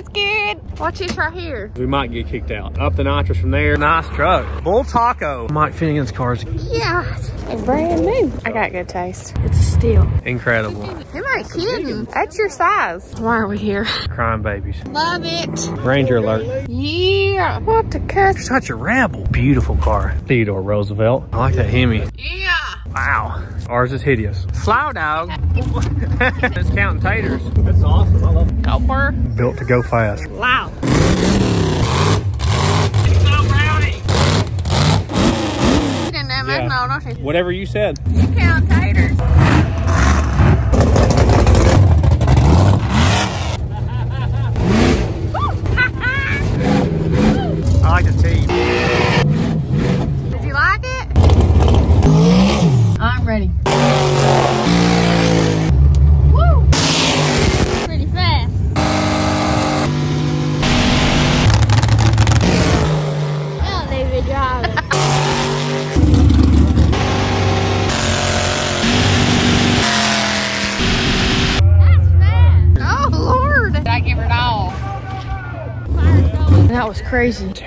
That's good. Watch this right here. We might get kicked out. Up the nitrous from there. Nice truck. Bull Taco. Mike Finnegan's cars. Yeah, it's brand new. I got good taste. It's a steal. Incredible. Am I kidding? That's your size. Why are we here? Crying babies. Love it. Ranger alert. Yeah. What the cuss? Such a rebel. Beautiful car. Theodore Roosevelt. I like that Hemi. Yeah. Wow. Ours is hideous. Slow dog. it's counting taters. That's awesome. I love it. Go for. Built to go fast. Loud. Didn't that Yeah. no, don't you? Whatever you said. You count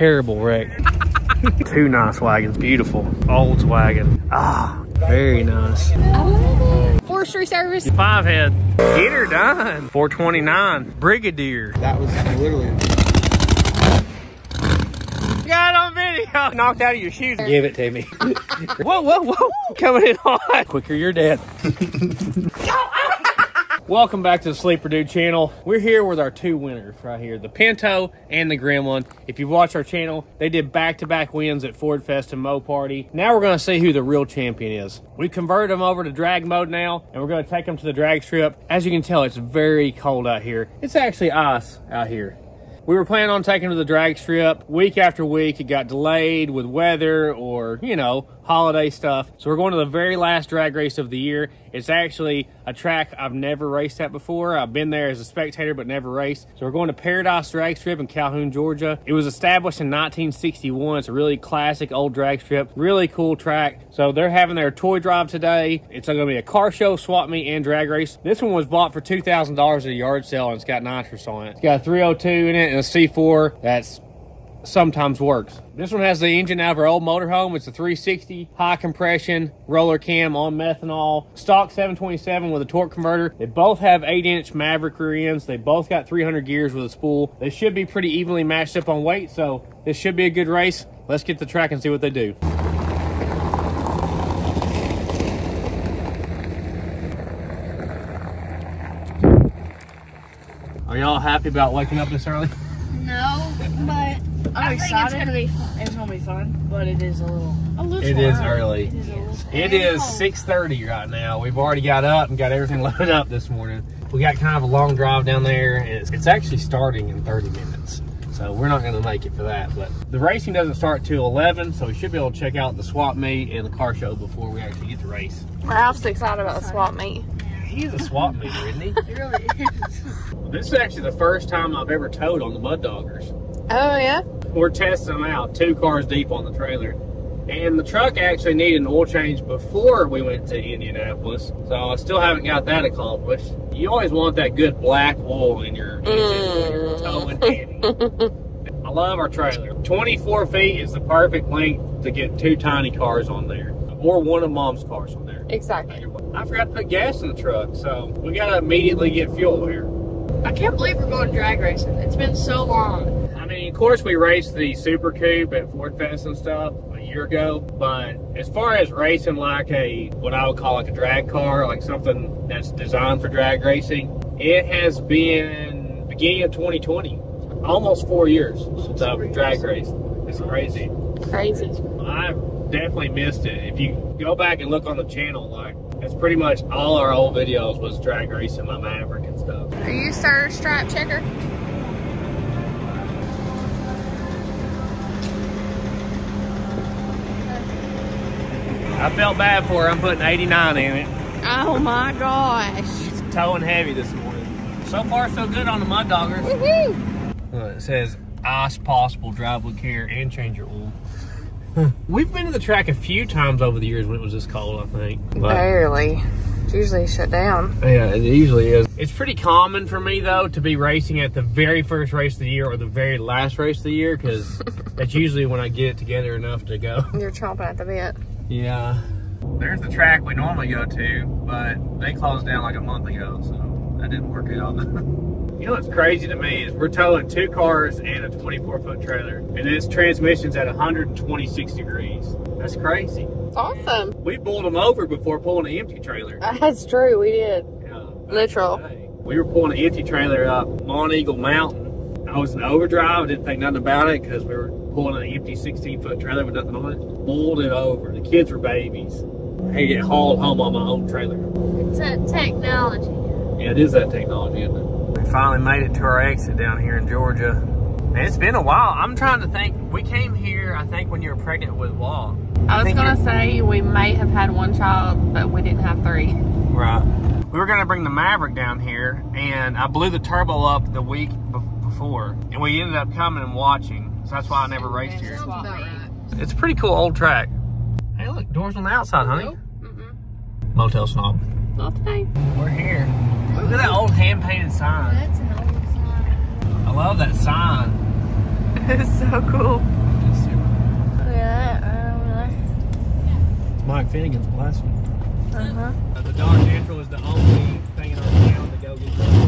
Terrible wreck. Two nice wagons. Beautiful. Olds wagon. Ah, very nice. Forestry service. Five head. Get her done. 429. Brigadier. That was literally. Got it on video. Knocked out of your shoes. Give it to me. whoa, whoa, whoa. Coming in hot. Quicker, you're dead. Welcome back to the Sleeper Dude channel. We're here with our two winners right here, the Pinto and the Gremlin. If you've watched our channel, they did back-to-back wins at Ford Fest and Mo Party. Now we're going to see who the real champion is. We converted them over to drag mode now, and we're going to take them to the drag strip. As you can tell, it's very cold out here. It's actually ice out here. We were planning on taking to the drag strip week after week. It got delayed with weather or, you know, holiday stuff. So we're going to the very last drag race of the year. It's actually a track I've never raced at before. I've been there as a spectator but never raced. So we're going to Paradise Drag Strip in Calhoun, Georgia. It was established in 1961. It's a really classic old drag strip. Really cool track. So they're having their toy drive today. It's going to be a car show, swap meet, and drag race. This one was bought for $2,000 at a yard sale and it's got nitrous on it. It's got a 302 in it and a C4 that's sometimes works. This one has the engine out of our old motorhome. It's a 360 high compression roller cam on methanol, stock 727 with a torque converter. They both have 8 inch Maverick rear ends. They both got 300 gears with a spool. They should be pretty evenly matched up on weight, so this should be a good race. Let's get the track and see what they do. Are y'all happy about waking up this early? No, but Oh, I'm excited. It's gonna be fun. It's gonna be fun, but it is a little. A little It is early. It is a. It is 6.30 right now. We've already got up and got everything loaded up this morning. We got kind of a long drive down there. It's, it's actually starting in 30 minutes. So we're not going to make it for that. But the racing doesn't start till 11, so we should be able to check out the swap meet and the car show before we actually get to race. Ralph's excited about the swap meet. He's a swap meter, isn't he? he really is. This is actually the first time I've ever towed on the Mud Doggers. Oh, yeah? We're testing them out, two cars deep on the trailer. And the truck actually needed an oil change before we went to Indianapolis. So I still haven't got that accomplished. You always want that good black oil in your engine when you're towing handy. I love our trailer. 24 feet is the perfect length to get two tiny cars on there. Or one of mom's cars on there. Exactly. I forgot to put gas in the truck, so we gotta immediately get fuel here. I can't believe we're going drag racing. It's been so long. I mean, of course, we raced the Super Coupe at Ford Fest and stuff a year ago, but as far as racing like a what I would call like a drag car, like something that's designed for drag racing, it has been beginning of 2020, almost four years since I've drag raced. It's crazy. Crazy. I've definitely missed it. If you go back and look on the channel, like that's pretty much all our old videos was drag racing my Maverick and stuff. Are you sir stripe checker? I felt bad for her. I'm putting 89 in it. Oh my gosh. She's towing heavy this morning. So far, so good on the Mud Doggers. It says ice possible, drive with care, and change your oil. We've been to the track a few times over the years when it was this cold, I think. But Barely. It's usually shut down. Yeah, it usually is. It's pretty common for me though to be racing at the very first race of the year or the very last race of the year because that's usually when I get it together enough to go. You're chomping at the bit. Yeah. There's the track we normally go to, but they closed down like a month ago, so that didn't work out. you know what's crazy to me is we're towing two cars and a 24 foot trailer, and its transmission's at 126 degrees. That's crazy. It's awesome. We pulled them over before pulling an empty trailer. That's true. We did. Yeah, Literal. in the day. We were pulling an empty trailer up Monteagle Mountain. I was in overdrive. I didn't think nothing about it because we were pulling an empty 16 foot trailer with nothing on it. Pulled it over. The kids were babies. I had to get hauled home on my own trailer. It's that technology. Yeah, it is that technology, isn't it? We finally made it to our exit down here in Georgia. And it's been a while. I'm trying to think. We came here, I think, when you were pregnant with Walt. I was gonna say we may have had one child, but we didn't have three. Right. We were gonna bring the Maverick down here, and I blew the turbo up the week be- before, and we ended up coming and watching. So that's why I never raced here. It's a pretty cool old track. Hey, look, doors on the outside, honey. Mm-mm. Motel snob. Not today. We're here. Look at that old hand painted sign. That's an old sign. I love that sign. it's so cool. It's super- Look at that. Mike Finnegan's blasphemy. Uh-huh. The Dollar General is the only thing in our town to go get that.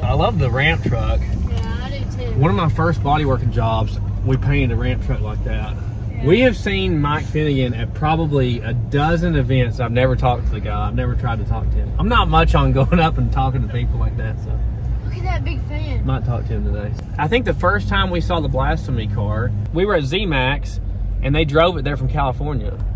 So I love the ramp truck. Yeah, I do too. One of my first bodyworking jobs, we painted a ramp truck like that. We have seen Mike Finnegan at probably a dozen events. I've never talked to the guy. I've never tried to talk to him. I'm not much on going up and talking to people like that, so Look at that big fan. might talk to him today. I think the first time we saw the Blasphemy car, we were at ZMAX, and they drove it there from California.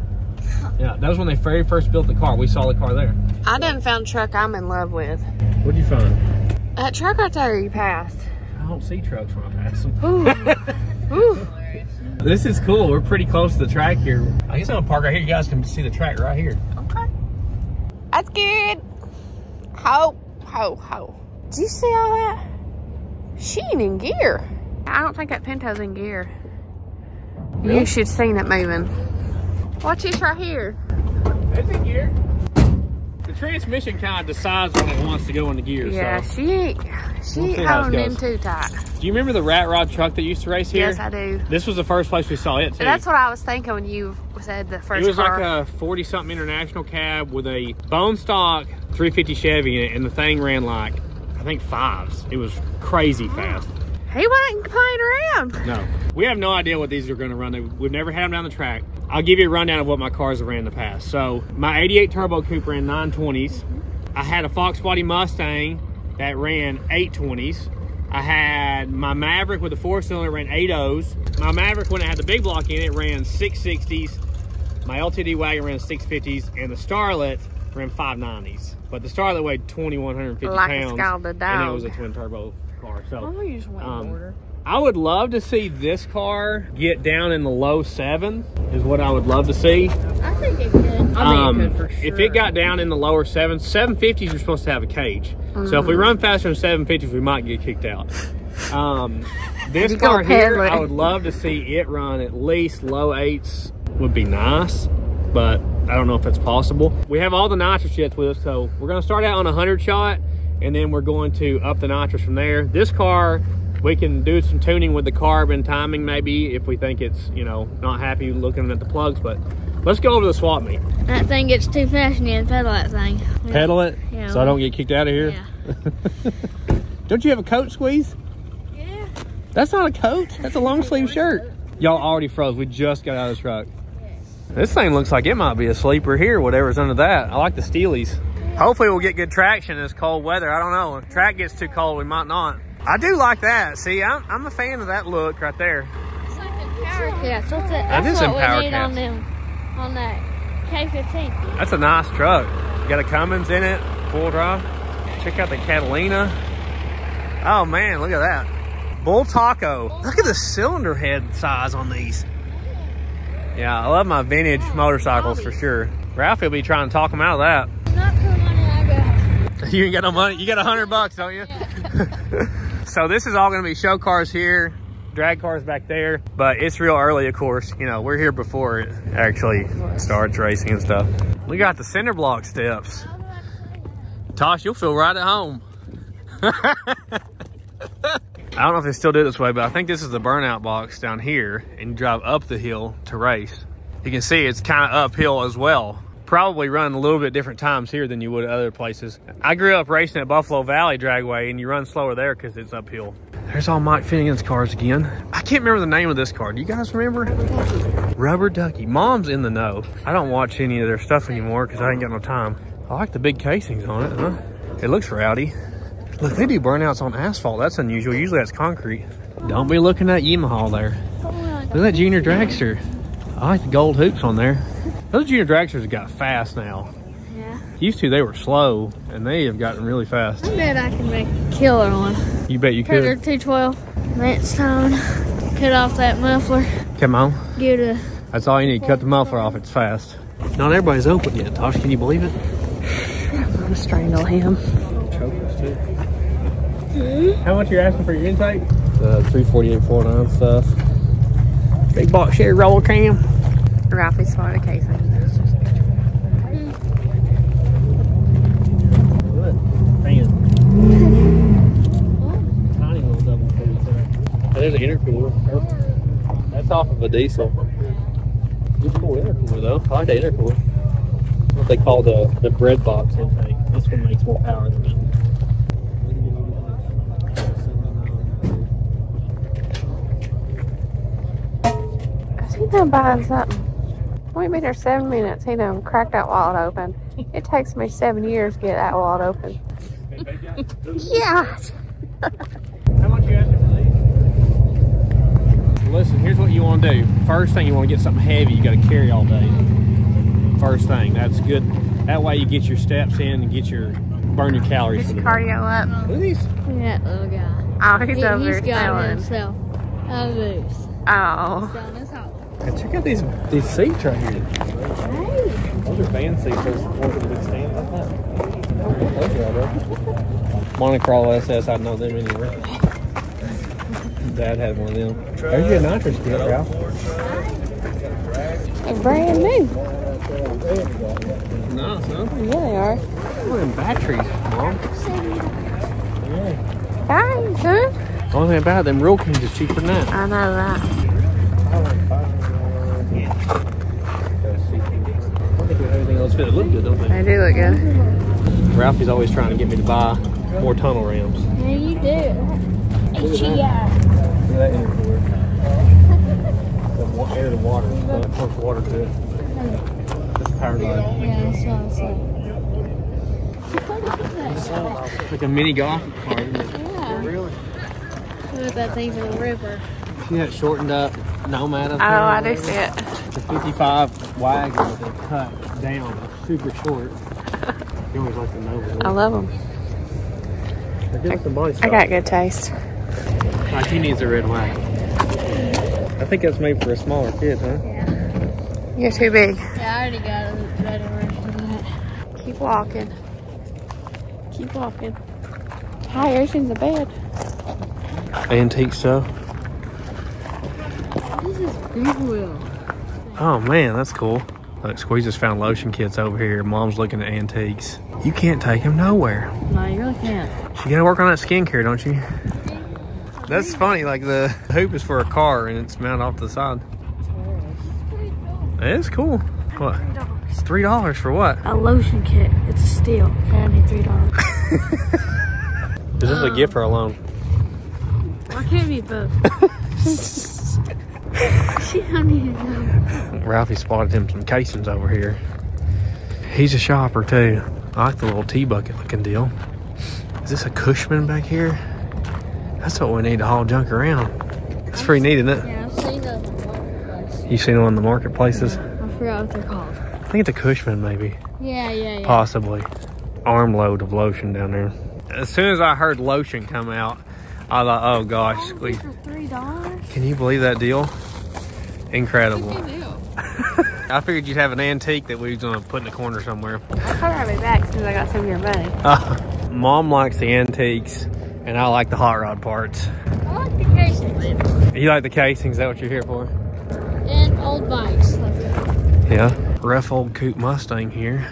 Yeah, that was when they very first built the car. We saw the car there. I done found a truck I'm in love with. What'd you find? That truck right there you passed. I don't see trucks when I pass them. Ooh. Ooh. This is cool. We're pretty close to the track here. I guess I'm gonna park right here. You guys can see the track right here. Okay. That's good. Ho, ho, ho. Did you see all that? She ain't in gear. I don't think that Pinto's in gear. Really? You should seen it moving. Watch this right here. It's in gear. The transmission kind of decides when it wants to go into gear. Yeah, So, she she We'll see how holding in too tight. do you remember the rat rod truck that used to race here? Yes, I do. This was the first place we saw it too. That's what I was thinking when you said the first it was car. like a 40 something international cab with a bone stock 350 Chevy in it, and the thing ran like I think fives. It was crazy fast. He wasn't playing around. No, we have no idea what these are going to run. We've never had them down the track. I'll give you a rundown of what my cars have ran in the past. So my 88 Turbo Coupe ran 920s. I had a Fox Body Mustang that ran 820s. I had my Maverick with the four cylinder ran 80s. My Maverick when it had the big block in it ran 660s. My LTD wagon ran 650s, and the Starlet ran 590s. But the Starlet weighed 2,150 Like a pounds, and it was a twin turbo car. So just went Um, order. I would love to see this car get down in the low seven. Is what I would love to see. I think it could. Um, If it got down in the lower seven, 750s you're supposed to have a cage. So if we run faster than 750s, we might get kicked out. Um, this car here. I would love to see it run at least low eights. Would be nice, but I don't know if that's possible. We have all the nitrous jets with us, so we're going to start out on a 100 shot, and then we're going to up the nitrous from there. This car, we can do some tuning with the carbon timing maybe if we think it's, you know, not happy looking at the plugs, but let's go over to the swap meet. That thing gets too fast and you gotta pedal that thing. pedal it Yeah, so I don't get kicked out of here. Yeah. don't you have a coat squeeze? Yeah. That's not a coat. That's a long sleeve shirt. Y'all already froze. We just got out of the truck. This thing looks like it might be a sleeper here, whatever's under that. I like the Steelies. Hopefully we'll get good traction in this cold weather. I don't know. If track gets too cold, we might not. I do like that. See, I'm, I'm a fan of that look right there. It's like a power cap. So a, That that's is some what power we need on them, on that K15. That's a nice truck. Got a Cummins in it, full drive. Check out the Catalina. Oh man, look at that. Bull Taco. Look at the cylinder head size on these. Yeah, I love my vintage motorcycles for sure. Ralphie will be trying to talk him out of that. Not for money I got. You ain't got no money. You got a hundred bucks, don't you? so this is all going to be show cars here, drag cars back there. But it's real early, of course. You know, we're here before it actually starts racing and stuff. We got the cinder block steps. Tosh, you'll feel right at home. I don't know if they still do it this way, but I think this is the burnout box down here and you drive up the hill to race. You can see it's kind of uphill as well. Probably run a little bit different times here than you would at other places. I grew up racing at Buffalo Valley Dragway and you run slower there because it's uphill. There's all Mike Finnegan's cars again. I can't remember the name of this car. Do you guys remember? Rubber Ducky. Mom's in the know. I don't watch any of their stuff anymore because I ain't got no time. I like the big casings on it, huh? It looks rowdy. Look, they do burnouts on asphalt. That's unusual. Usually that's concrete. Don't be looking at Yamaha there. Look at that Junior Dragster. I like the gold hoops on there. Those Junior Dragsters have got fast now. Yeah. Used to, they were slow, and they have gotten really fast. I bet I can make a killer one. You bet you Predator could. 212. Lance tone. Cut off that muffler. Come on. Give it a That's all you need. Cut the muffler off. It's fast. Not everybody's open yet, Tosh. Can you believe it? I'm gonna strangle him. Chokers, too. Hmm? How much are you asking for your intake? Uh, the 348 49 stuff. Big box sherry roller cam. Ralphie spotted a casing. Man. Tiny little double foods there. There's an intercooler. That's off of a diesel. Good cool intercooler though. I like the intercooler. What they call the the bread box intake. This one makes more power than that. He done buying something. We've been here seven minutes. He done cracked that wallet open. It takes me seven years to get that wallet open. Yeah. How much you asking for these? Listen, here's what you want to do. First thing, you want to get something heavy you got to carry all day. First thing, that's good. That way you get your steps in and get your burn your calories. Get your the day. cardio up. Look at these. Look at that little guy. Oh, he's He, over has there got himself a loose. Oh. Down his. And check out these these seats right here. Those are van seats. Those ones with big stands like that. Those are all right. Monte Carlo SS. I know them anywhere. Dad had one of them. There's your nitrous kit, Ralph. They're brand new. No, no. Yeah, they are. Look at them batteries, Mom. Guys, huh? Only thing about it, them real kings is cheaper than that. I know that. I think everything else fit. It look good, don't they? They do look good. Ralphie's always trying to get me to buy more tunnel rims. Yeah, you do. H-E-I. Look at that intercooler. The wa- air to water. Uh, pumps water to it. That's power glide. Yeah, that's what I'm saying. Like a mini golf cart. Yeah. Really? Look at that thing's a ripper. See that shortened up Nomad up Oh. I do see it. It's a 55 wagon that they cut down super short. You always like to know. I love them. They're good with the body I got good taste. Like he needs a red wagon. I think that's made for a smaller kid, huh? Yeah. You're too big. Yeah, I already got a better version of that. Keep walking. Keep walking. Hi, there's in the bed. Antique stuff. This is big wheel. Oh man, that's cool. Look, Squeeze just found lotion kits over here. Mom's looking at antiques. You can't take them nowhere. No, you really can't. You gotta work on that skincare, don't you? That's funny. Like the hoop is for a car and it's mounted off to the side. It is cool. What? It's three dollars for what? A lotion kit. It's a steal. I need three dollars. Is this a gift or a loan? Why can't be both? she don't even know. Ralphie spotted him some casings over here. He's a shopper too. I like the little tea bucket looking deal. Is this a Cushman back here? That's what we need to haul junk around. It's pretty neat, isn't it? Yeah, I've seen those in the marketplace. You seen them in the marketplaces? I forgot what they're called. I think it's a Cushman, maybe. Yeah, yeah, yeah. Possibly. Armload of lotion down there. As soon as I heard lotion come out, I thought, oh gosh, for three dollars. Can you believe that deal? Incredible. I figured you'd have an antique that we was gonna put in the corner somewhere. I'll probably be back since I got some of your money. Uh, Mom likes the antiques, and I like the hot rod parts. I like the casings You like the casings? Is that what you're here for? and old bikes. Yeah. Rough old coupe Mustang here.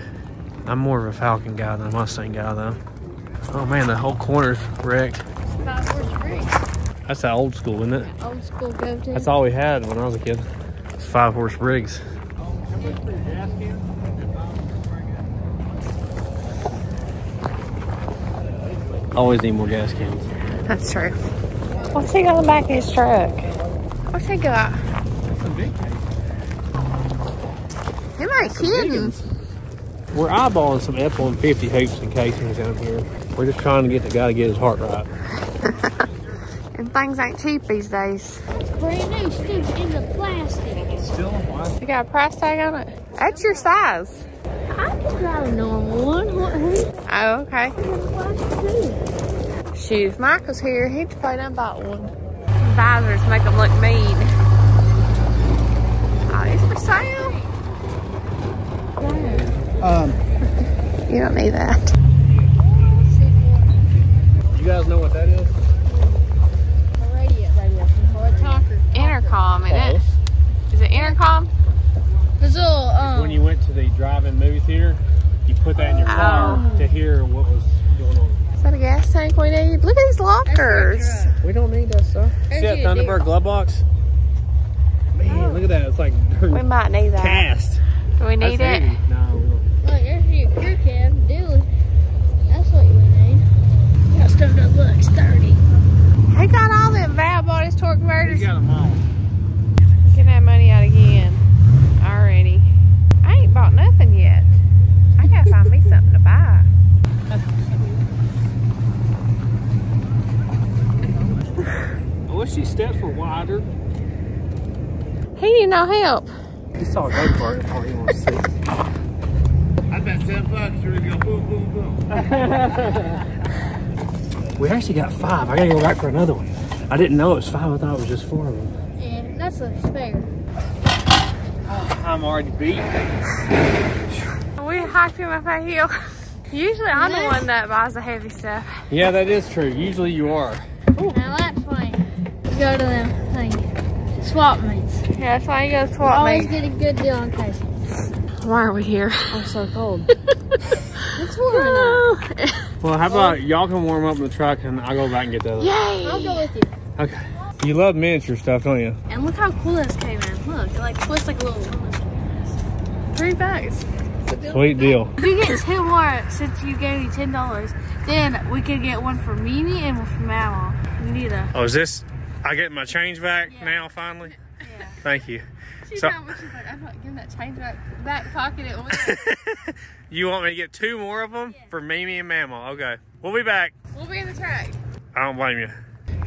I'm more of a Falcon guy than a Mustang guy though. Oh man, the whole corner's wrecked. Five horse rig. That's that old school, isn't it? Old school go to. That's all we had when I was a kid. It's five horse rigs. Always need more gas cans. That's true. What's he got in the back of his truck? What's he got? Am I kidding? We're eyeballing some F-150 hoops and casings down here. We're just trying to get the guy to get his heart right. And things ain't cheap these days. Brand new, still in the plastic. It's Still why? You got a price tag on it? That's your size. I just got a normal one. What, who's Oh, okay. plastic too? Michael's here, he'd probably done bought one. Visors make them look mean. Oh, these for sale? Um. You don't need that. You guys know what that is? A radio. Radio. Or a talker. Intercom, isn't it? Is it intercom? There's a little, um, When you went to the drive-in movie theater, you put that in your car Oh. to hear what was going on. Is that a gas tank we need? Look at these lockers. We don't need that stuff. See that your Thunderbird glove box? Man, oh. look at that. It's like We might need that. cast. Do we need That's it? heavy. No, we. Look, there's your crew cab. Dude, that's what you need. Got stuff that looks sturdy. He got all them valve bodies, torque We converters. got them all. Get that money out again. Already. I ain't bought nothing yet. I gotta find me something to buy. I wish these steps were wider. He need no help. He saw a go kart. That's all he wants to see. I bet 10 bucks, you're gonna go boom, boom, boom. We actually got five. I gotta go back for another one. I didn't know it was five. I thought it was just four of them. Yeah, that's a spare. I'm already beat. We hiked him up that hill. Usually I'm the one that buys the heavy stuff. Yeah, that is true. Usually you are. Now that's funny. Go to them thing. Swap meets. Yeah, that's why you go swap Always me. get a good deal on casing. Why are we here? I'm so cold. it's warm enough. Well, how about y'all can warm up in the truck and I'll go back and get the other. I'll go with you. Okay. You love miniature stuff, don't you? And look how cool this came in. Look, it like twists like a little. Three bucks. Sweet deal. If you get two more since you gave me ten dollars, then we could get one for Mimi and one for Mama. We need a. Oh, is this? I get my change back now, finally? Yeah. Thank you. She's So- not, but she's like, I'm not giving that change back, back pocket it with. you want me to get two more of them for Mimi and Mama? Okay. We'll be back. We'll be in the truck. I don't blame you.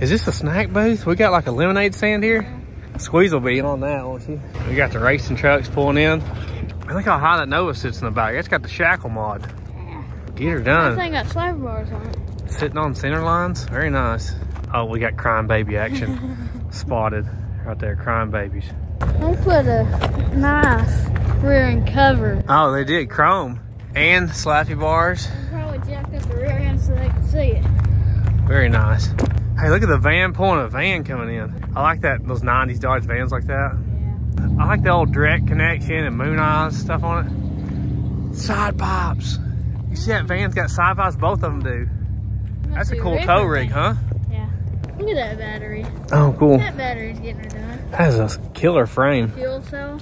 Is this a snack booth? We got like a lemonade stand here. Squeeze will be in on that, won't you? We got the racing trucks pulling in. Man, look how high that Nova sits in the back. It's got the shackle mod. Yeah. Get her done. This thing got slide bars on it. Sitting on center lines. Very nice. Oh, we got crying baby action. Spotted right there, crying babies. They put a nice rear end cover. Oh, they did chrome and slappy bars. Probably jacked up the rear end so they can see it. Very nice. Hey, look at the van pulling a van coming in. I like that, those 90s Dodge vans like that. I like the old direct connection and Mooneyes stuff on it. Side pops. You see that van's got side pops? Both of them do. That's a cool tow rig, huh? Yeah. Look at that battery. Oh, cool. That battery's getting her done. That has a killer frame. Fuel cell.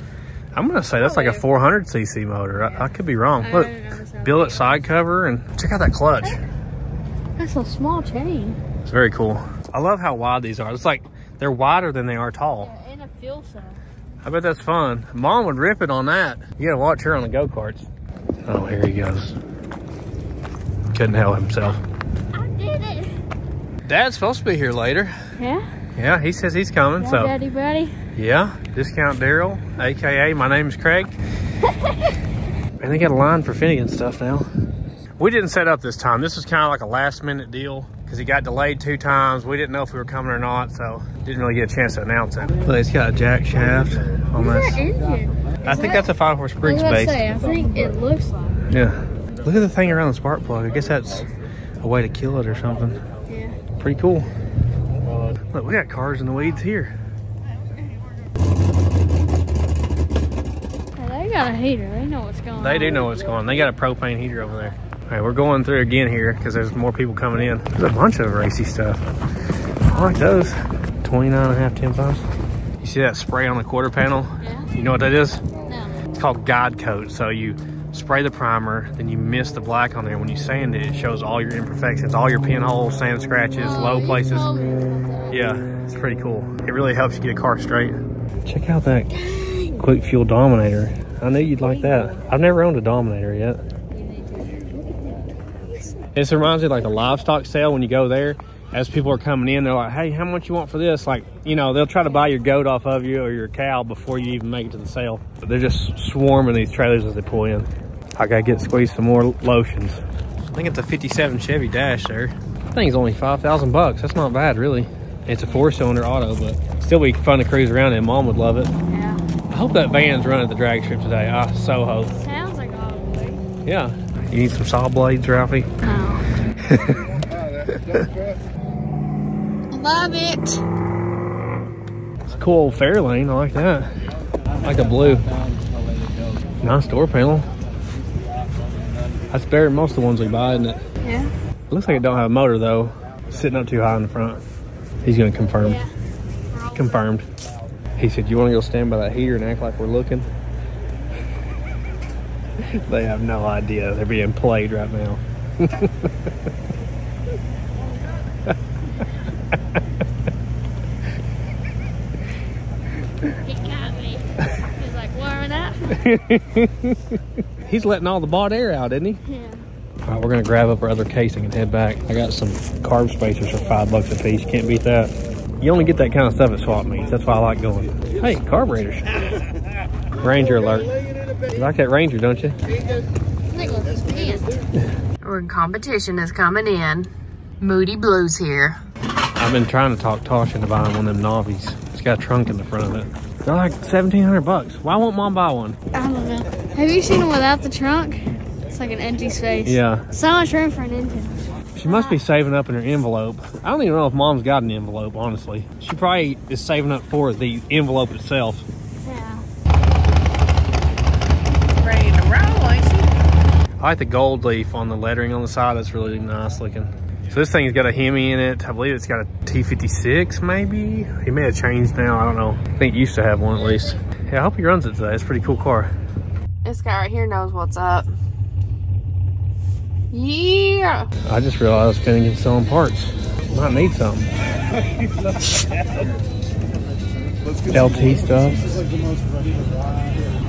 I'm gonna say that's like a 400cc motor. I, I could be wrong. Look, billet side cover and check out that clutch. That's a small chain. It's very cool. I love how wide these are. It's like they're wider than they are tall. Yeah, and a fuel cell. I bet that's fun. Mom would rip it on that. You gotta watch her on the go-karts. Oh, here he goes. Couldn't help himself. I did it. Dad's supposed to be here later. Yeah? Yeah, he says he's coming, Yeah, so. Daddy Buddy. Yeah, Discount Daryl, AKA my name's Craig. and they got a line for Finnegan stuff now. We didn't set up this time. This was kind of like a last minute deal because he got delayed two times. We didn't know if we were coming or not, so didn't really get a chance to announce it. But it's got a jack shaft on that this. engine? I think that's a five horse I was Briggs about to base. say, I think it looks like. Yeah. Look at the thing around the spark plug. I guess that's a way to kill it or something. Yeah. Pretty cool. Look, we got cars in the weeds here. They got a heater. They know what's going on. They do know what's going on. They got a propane heater over there. Right, we're going through again here because there's more people coming in. There's a bunch of racy stuff. I like those. 29 and a half, 10 pounds. You see that spray on the quarter panel? Yeah. You know what that is? No. It's called guide coat. So you spray the primer, then you mist the black on there. When you sand it, it shows all your imperfections, all your pinholes, sand scratches, Oh, low places. told me about that. Yeah, it's pretty cool. It really helps you get a car straight. Check out that quick fuel Dominator. I knew you'd like that. I've never owned a Dominator yet. This reminds me of like a livestock sale when you go there. As people are coming in, they're like, hey, how much you want for this? Like, you know, they'll try to buy your goat off of you or your cow before you even make it to the sale. But they're just swarming these trailers as they pull in. I gotta get squeezed some more lotions. I think it's a 57 Chevy Dash there. That thing's only 5,000 bucks. That's not bad, really. It's a four-cylinder auto, but still be fun to cruise around in. Mom would love it. Yeah. I hope that van's running the drag strip today. I so hope. Sounds like all the way. Yeah. You need some saw blades, Ralphie? No. Love it. It's a cool old Fairlane. I like that. I like the blue. Nice door panel. That's better than most of the ones we buy, isn't it? Yeah. It looks like it don't have a motor though. Sitting up too high in the front. He's gonna confirm. Yeah. Confirmed. He said, you wanna go stand by that heater and act like we're looking? they have no idea. They're being played right now. He got me. He's like warming up. He's letting all the bought air out, isn't he? Yeah. All right, we're gonna grab up our other casing and head back. I got some carb spacers for five bucks a piece. Can't beat that. You only get that kind of stuff at swap meets. That's why I like going. Hey, carburetors. Ranger alert. You like that Ranger, don't you? Nicholas is peeing. Or competition is coming in. Moody Blues here. I've been trying to talk Tosh into buying one of them Navis. It's got a trunk in the front of it. They're like 1700 bucks. Why won't mom buy one? I don't know. Have you seen them without the trunk? It's like an empty space. Yeah. So much room for an engine. She must be saving up in her envelope. I don't even know if mom's got an envelope, honestly. She probably is saving up for the envelope itself. Yeah. Ready to roll, ain't she? I like the gold leaf on the lettering on the side. That's really nice looking. So this thing's got a Hemi in it. I believe it's got a T56 maybe. He may have changed now. I don't know. I think it used to have one at least. Yeah, I hope he runs it today. It's a pretty cool car. This guy right here knows what's up. Yeah. I just realized Finnegan's selling parts. Might need something. LT stuff.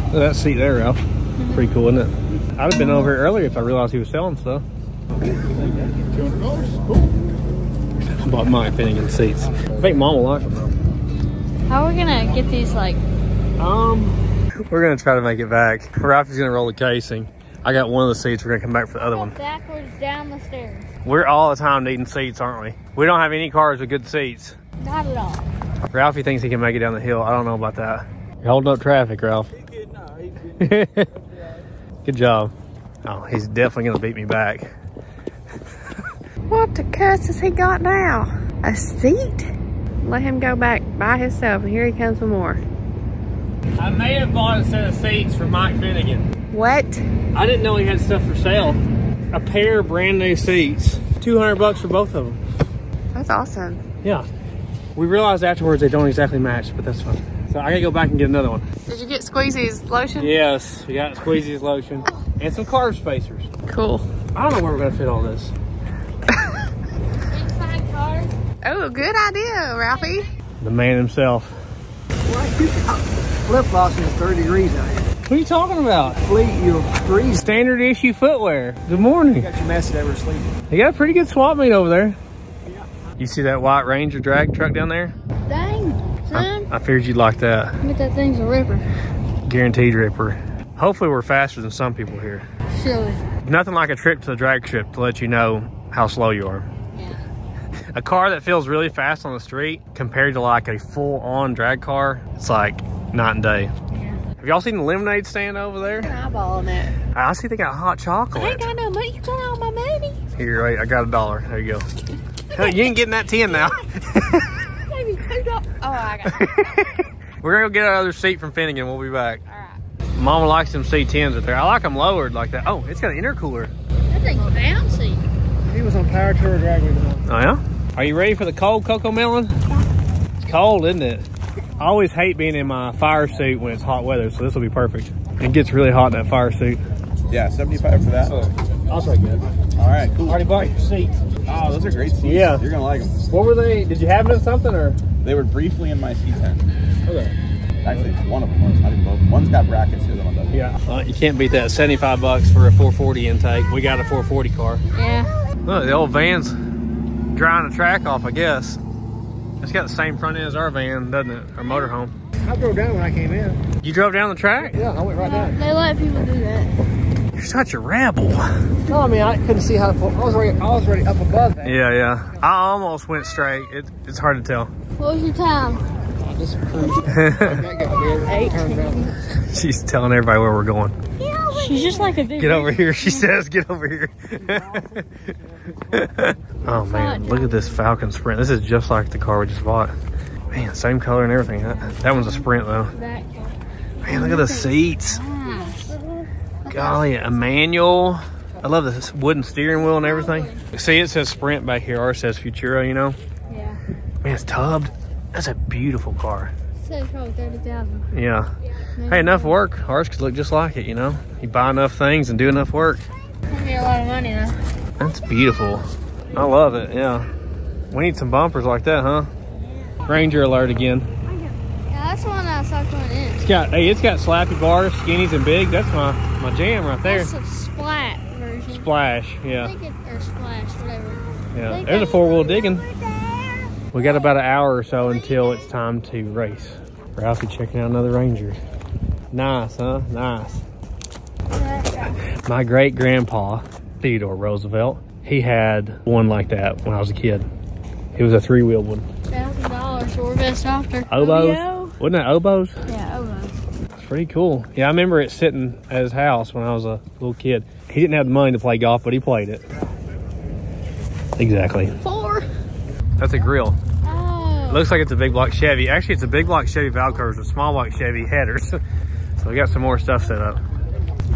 Look at that seat there, Ralph. Pretty cool, isn't it? I'd have been over here earlier if I realized he was selling stuff. Bought my Finnegan seats. I think mom will like them though. How are we gonna get these like Um, we're gonna try to make it back. Ralphie's gonna roll the casing. I got one of the seats. We're gonna come back for the other one. backwards down the stairs? We're all the time needing seats, aren't we? We don't have any cars with good seats. Not at all. Ralphie thinks he can make it down the hill. I don't know about that. You're holding up traffic, Ralph. good job. Oh, he's definitely gonna beat me back. What the cuss has he got now? A seat? Let him go back by himself, and here he comes with more. I may have bought a set of seats for Mike Finnegan. What? I didn't know he had stuff for sale. A pair of brand new seats. 200 bucks for both of them. That's awesome. Yeah. We realized afterwards they don't exactly match, but that's fine. So I gotta go back and get another one. Did you get Squeezy's lotion? Yes, we got Squeezy's lotion and some carb spacers. Cool. I don't know where we're gonna fit all this. Inside car. Oh, good idea, Ralphie. The man himself. Flip flops is 30 degrees out here. What are you talking about? Fleet, you're freezing. Standard issue footwear. Good morning. You got your message ever sleeping. You got a pretty good swap meet over there. Yeah. You see that white Ranger drag truck down there? I figured you'd like that. I bet that thing's a ripper. Guaranteed ripper. Hopefully we're faster than some people here. Silly. Nothing like a trip to the drag strip to let you know how slow you are. Yeah. A car that feels really fast on the street compared to like a full-on drag car, it's like night and day. Yeah. Have y'all seen the lemonade stand over there? Eyeballing it. I see they got hot I chocolate. ain't got no money. You got all my money. Here, wait, I got a dollar. There you go. You ain't getting that 10 now. Maybe two dollars. Oh, I got it. We're gonna go get our other seat from Finnegan. We'll be back. All right. Mama likes them C10s up there. I like them lowered like that. Oh, it's got an intercooler. That thing's bouncy. He was on Power Tour Drag Week. Oh yeah? Are you ready for the cold cocoa melon? It's cold, isn't it? I always hate being in my fire suit when it's hot weather, so this will be perfect. It gets really hot in that fire suit. Yeah, 75 for that. I'll take it. All right, cool. Already bought your seats. Oh, those are great seats. Yeah. You're gonna like them. What were they? Did you have them in something or? They were briefly in my C10. Okay. Actually, one of them was. Not even both. One's got brackets, the other one doesn't. Yeah. Uh, you can't beat that. 75 bucks for a 440 intake. We got a 440 car. Yeah. Look, the old van's drying the track off, I guess. It's got the same front end as our van, doesn't it? Our motorhome. I drove down when I came in. You drove down the track? Yeah, I went right down. They let people do that. You're such a rebel. No, oh, I mean, I couldn't see how to pull. I was already, I was already up above that. Yeah, yeah. I almost went straight. It, it's hard to tell. What was your time? I just cruised. that got weird. Turned around. She's telling everybody where we're going. She's just like a big. Get over here, she says. Get over here. oh man, look at this Falcon Sprint. This is just like the car we just bought. Man, same color and everything. That, that one's a Sprint though. Man, look at the seats. Golly, a manual. I love this wooden steering wheel and everything. See, it says Sprint back here. Ours says Futura, you know? Yeah. Man, it's tubbed. That's a beautiful car. Said probably 30,000. Yeah. Hey, enough work. Ours could look just like it, you know? You buy enough things and do enough work. That'd be a lot of money though. That's beautiful. I love it, yeah. We need some bumpers like that, huh? Ranger alert again. That's the one I saw coming in. It's got, hey, it's got slappy bars, skinnies and big. That's my, my jam right there. That's a splat version. Splash, yeah. it, or splash, whatever. Yeah, there's a four wheel digging. We got about an hour or so until it's time to race. Ralphie checking out another Ranger. Nice, huh? Nice. My great grandpa, Theodore Roosevelt, he had one like that when I was a kid. It was a three wheel one. Thousand dollars for best doctor. Oboes? yeah. Wasn't that oboes? Yeah, Oboes. It's pretty cool. Yeah, I remember it sitting at his house when I was a little kid. He didn't have the money to play golf, but he played it. Exactly. Four. That's a grill. Oh. Looks like it's a big block Chevy. Actually, it's a big block Chevy valve covers with small block Chevy headers. so we got some more stuff set up.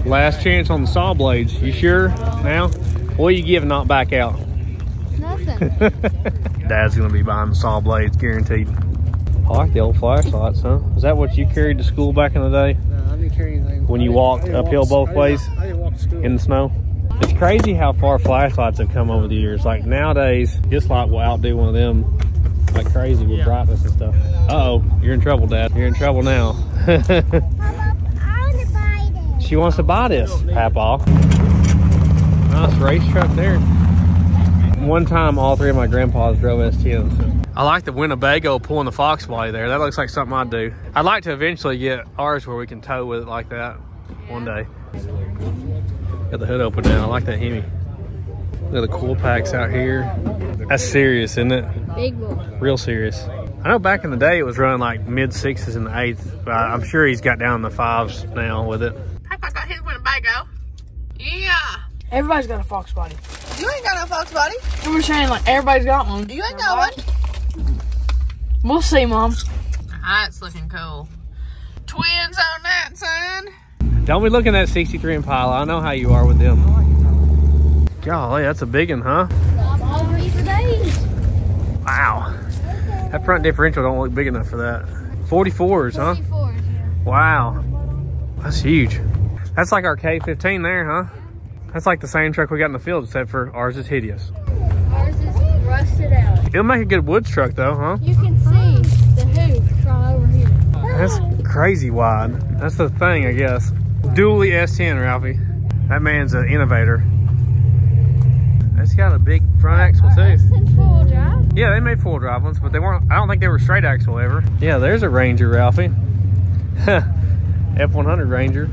Last chance on the saw blades. You sure now? What you give and not back out? Nothing. Dad's gonna be buying the saw blades, guaranteed. I like the old flashlights, huh? Is that what you carried to school back in the day? No, I didn't carry anything. When you walked uphill both ways? I didn't walk to school. in the snow. It's crazy how far flashlights have come over the years. Like nowadays, this light will outdo one of them like crazy with brightness and stuff. Uh-oh, you're in trouble, Dad. You're in trouble now. she wants to buy this, Papa. Nice race truck there. One time, all three of my grandpas drove S10s. I like the Winnebago pulling the Fox body there. That looks like something I'd do. I'd like to eventually get ours where we can tow with it like that one day. Got the hood open now. I like that Hemi. Look at the cool packs out here. That's serious, isn't it? Big boy. Real serious. I know back in the day it was running like mid sixes and the eighth, but I'm sure he's got down in the fives now with it. Papa got his Winnebago. Yeah. Everybody's got a Fox body. You ain't got no Fox body. And we're saying like everybody's got one. You ain't got one. We'll see, mom. Ah, that's looking cool. Twins on that, son. Don't be looking at 63 Impala. I know how you are with them. Golly, that's a big one, huh? I'm hungry for. Wow. That front differential don't look big enough for that. 44s, huh? 44. Wow. That's huge. That's like our K15 there, huh? That's like the same truck we got in the field, except for ours is hideous. Rusted out. It'll make a good woods truck though, huh? You can see the hoop from over here. That's crazy wide. That's the thing, I guess. Dually S10, Ralphie. That man's an innovator. It's got a big front axle too. S10 four-wheel drive. Yeah, they made full drive ones, but they weren't. I don't think they were straight axle ever. Yeah, there's a Ranger, Ralphie. F100 Ranger.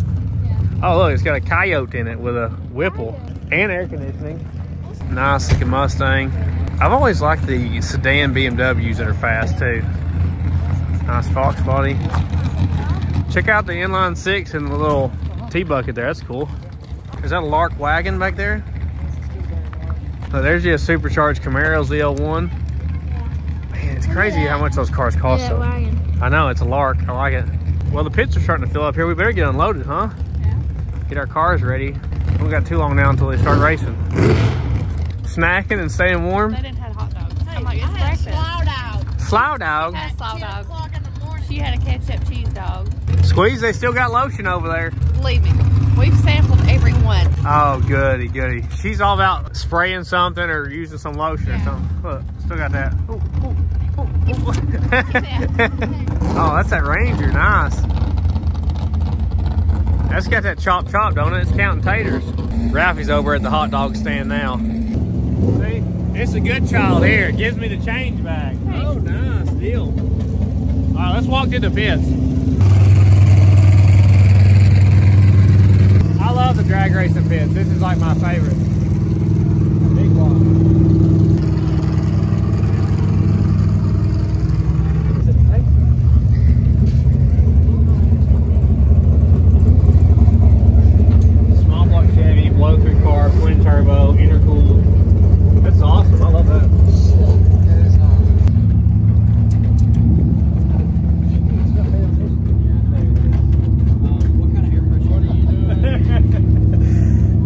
Oh, look, it's got a coyote in it with a Whipple and air conditioning. Nice looking Mustang. I've always liked the sedan BMWs that are fast too. Nice Fox body. Check out the inline six and the little T-bucket there. That's cool. Is that a Lark wagon back there? So there's your supercharged Camaro ZL1. Man, it's crazy how much those cars cost. Yeah, though. wagon. I know, it's a Lark. I like it. Well, the pits are starting to fill up here. We better get unloaded, huh? Yeah. Get our cars ready. We got too long now until they start racing. Snacking and staying warm. They didn't have hot dogs. I'm like, it's breakfast. Slow dog. Had a slow dog. She had a ketchup cheese dog. Squeeze, they still got lotion over there. Believe me, we've sampled every one. Oh, goody, goody. She's all about spraying something or using some lotion or something. Look, still got that. Ooh, ooh, ooh, ooh. oh, that's that Ranger. Nice. That's got that chop chop, don't it? It's counting taters. Ralphie's over at the hot dog stand now. It's a good child here. It gives me the change back. Oh, nice deal. All right, let's walk to the pits. I love the drag racing pits. This is like my favorite. Big one. Small block Chevy, blow through car, twin turbo, intercooled. That's awesome. I love that.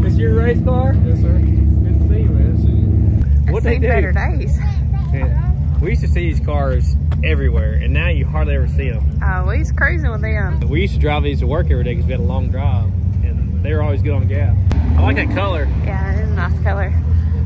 This your race car? Yes, sir. Good to see you, man. What they Seen do? better days. Yeah. We used to see these cars everywhere, and now you hardly ever see them. Oh, we was cruising with them. We used to drive these to work every day because we had a long drive, and they were always good on gas. I like that color. Yeah, it is a nice color.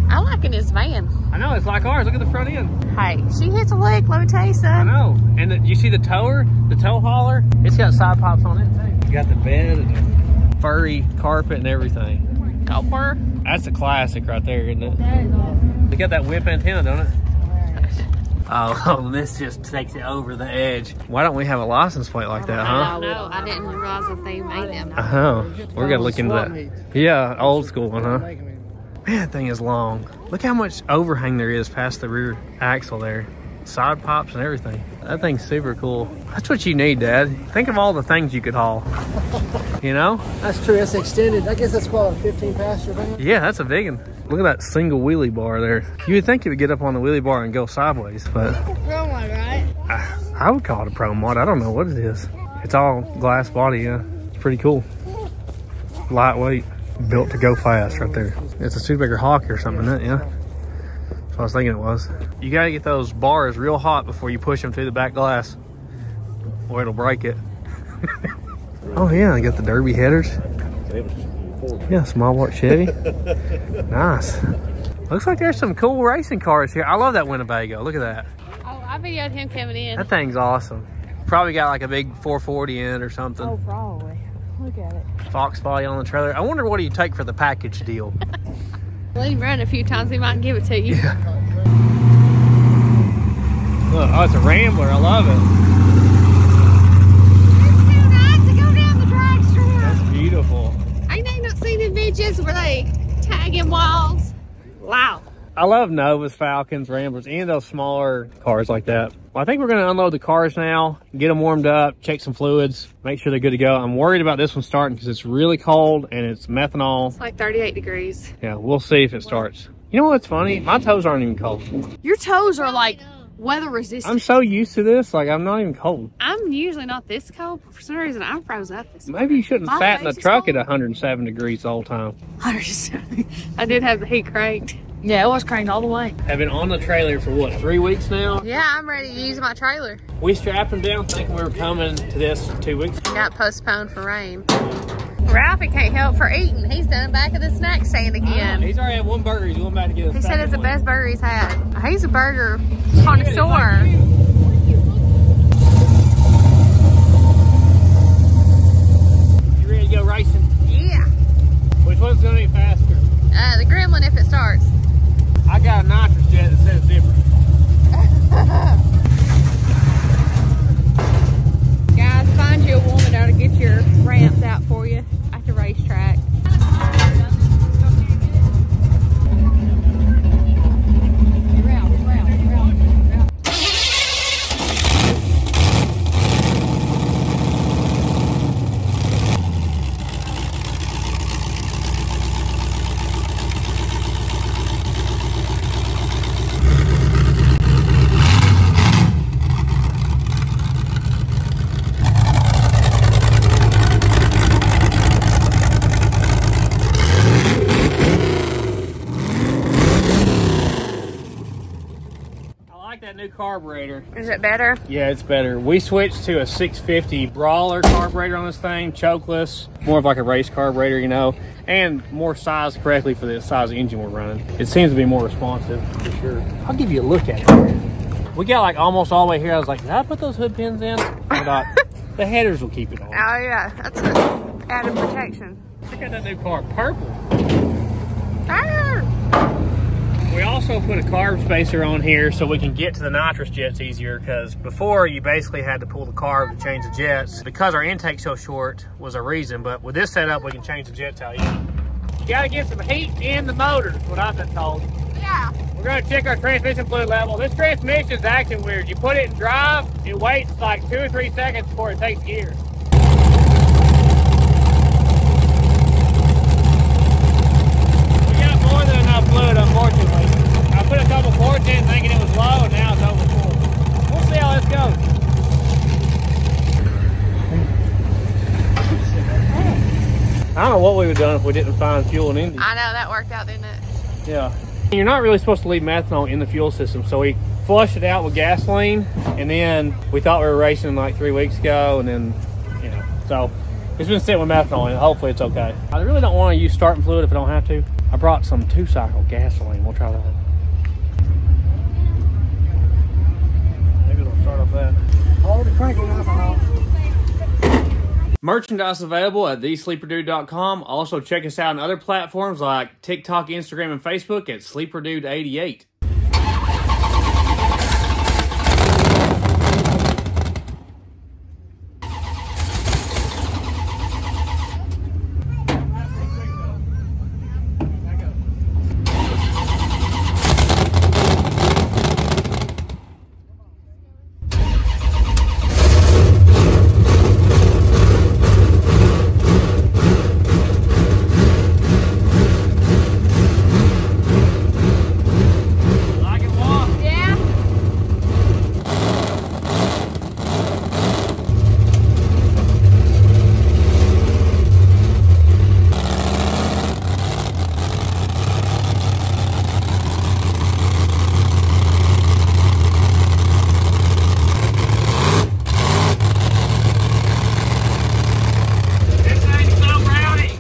I like in his van. I know it's like ours. Look at the front end. Hey, she hits a lick, let me tell you something. I know. And the, you see the tower, the tow hauler? It's got side pops on it too. You got the bed and the furry carpet and everything. Copper. That's a classic right there, isn't it? That is awesome. They got that whip antenna, don't it? Oh, oh, this just takes it over the edge. Why don't we have a license plate like that, huh? No, I didn't realize that they made them. Oh, we're gonna look into that. Yeah, old school one, huh? Man, that thing is long. Look how much overhang there is past the rear axle there. Side pops and everything. That thing's super cool. That's what you need, Dad. Think of all the things you could haul. You know? That's true. That's extended. I guess that's called a 15 passenger van. Yeah, that's a big one. Look at that single wheelie bar there. You would think it would get up on the wheelie bar and go sideways, but Wrong one, right? I, I would call it a pro mod. I don't know what it is. It's all glass body, yeah. It's pretty cool. Lightweight, built to go fast right there. It's a Studebaker Hawk or something, it? Yeah. That's what I was thinking it was. You gotta get those bars real hot before you push them through the back glass, or it'll break it. oh yeah, I got the Derby headers. Yeah, small block Chevy. nice. Looks like there's some cool racing cars here. I love that Winnebago. Look at that. Oh, I videoed him coming in. That thing's awesome. Probably got like a big 440 in or something. Oh, probably. Look at it. Fox body on the trailer. I wonder what do you take for the package deal? Let him run a few times. He might give it to you. Look, oh, it's a Rambler. I love it. It's too nice to go down the drag strip. That's beautiful. Ain't they not seen the bitches where they tagging walls? Wow. I love Novas, Falcons, Ramblers, any of those smaller cars like that. Well, I think we're going to unload the cars now, get them warmed up, check some fluids, make sure they're good to go. I'm worried about this one starting because it's really cold and it's methanol. It's like 38 degrees. Yeah, we'll see if it starts. You know what's funny? My toes aren't even cold. Your toes are like weather resistant. I'm so used to this, like I'm not even cold. I'm usually not this cold, but for some reason I froze up this Maybe you shouldn't My sat in the face is truck at 107 degrees the whole time. morning. I did have the heat cranked. Yeah, it was cranked all the way. I've been on the trailer for what, three weeks now? Yeah, I'm ready to use my trailer. We strapped them down thinking we were coming to this two weeks ago. Got postponed for rain. Ralphie can't help for eating. He's done back at the snack stand again. He's already had one burger. He's going back to get a He said it's the one. best burger he's had. He's a burger connoisseur. You ready to go racing? Yeah. Which one's going to be faster? Uh, the gremlin if it starts. I got a nitrous jet that says different. Guys, find you a woman that'll get your ramps out for you racetrack. Carburetor. Is it better? Yeah, it's better. We switched to a 650 Brawler carburetor on this thing, chokeless, more of like a race carburetor, you know, and more sized correctly for the size engine we're running. It seems to be more responsive for sure. I'll give you a look at it. We got like almost all the way here. I was like, did I put those hood pins in? I thought the headers will keep it on. Oh yeah, that's an added protection. Look at that new car, purple. Tire. We also put a carb spacer on here so we can get to the nitrous jets easier because before you basically had to pull the carb to change the jets. Because our intake's so short was a reason, but with this setup, we can change the jets out easy. You gotta get some heat in the motor, is what I've been told. Yeah. We're gonna check our transmission fluid level. This transmission's acting weird. You put it in drive, it waits like two or three seconds before it takes gear. We got more than enough fluid, unfortunately. I put a couple quarts in thinking it was low, and now it's over full. We'll see how this goes. I don't know what we would have done if we didn't find fuel in Indy. I know that worked out, didn't it? Yeah. You're not really supposed to leave methanol in the fuel system, so we flushed it out with gasoline, and then we thought we were racing like three weeks ago, and then, you know, so it's been sitting with methanol and. Hopefully it's okay. I really don't want to use starting fluid if I don't have to. I brought some two-cycle gasoline. We'll try that. Maybe it'll start off that. All the cranking alcohol. Merchandise available at thesleeperdude.com. Also, check us out on other platforms like TikTok, Instagram, and Facebook at SleeperDude88. Like it walk. Yeah. This thing's so rowdy.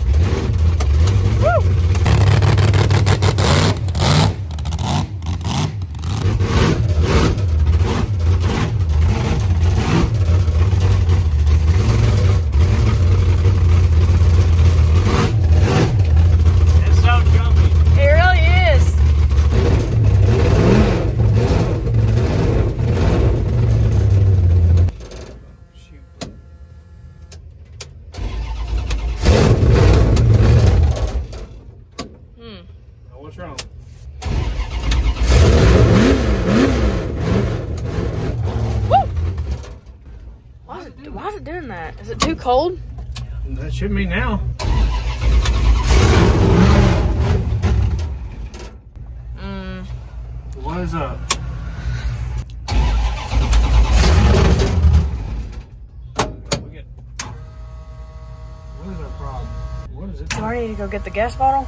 It's so jumpy. It really is. What's wrong? Why is, it, why is it doing that? Is it too cold? That should be now. Mm. What is up? We get- What is our problem? What is it? Do I need to go get the gas bottle?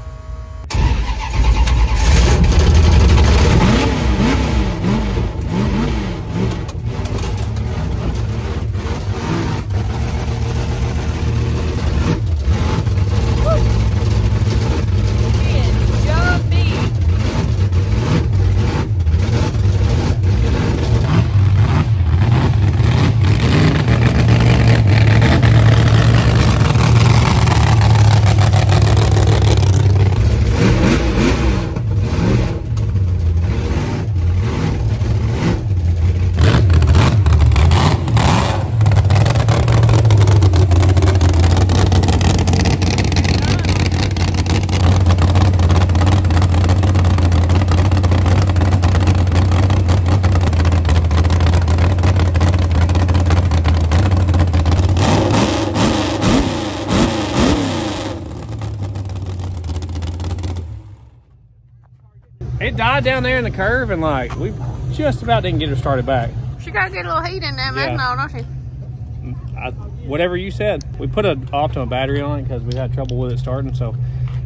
It died down there in the curve, and like we just about didn't get her started back. She got to get a little heat in that Yeah. methanol, don't she? I, whatever you said. We put an Optima battery on it because we had trouble with it starting. So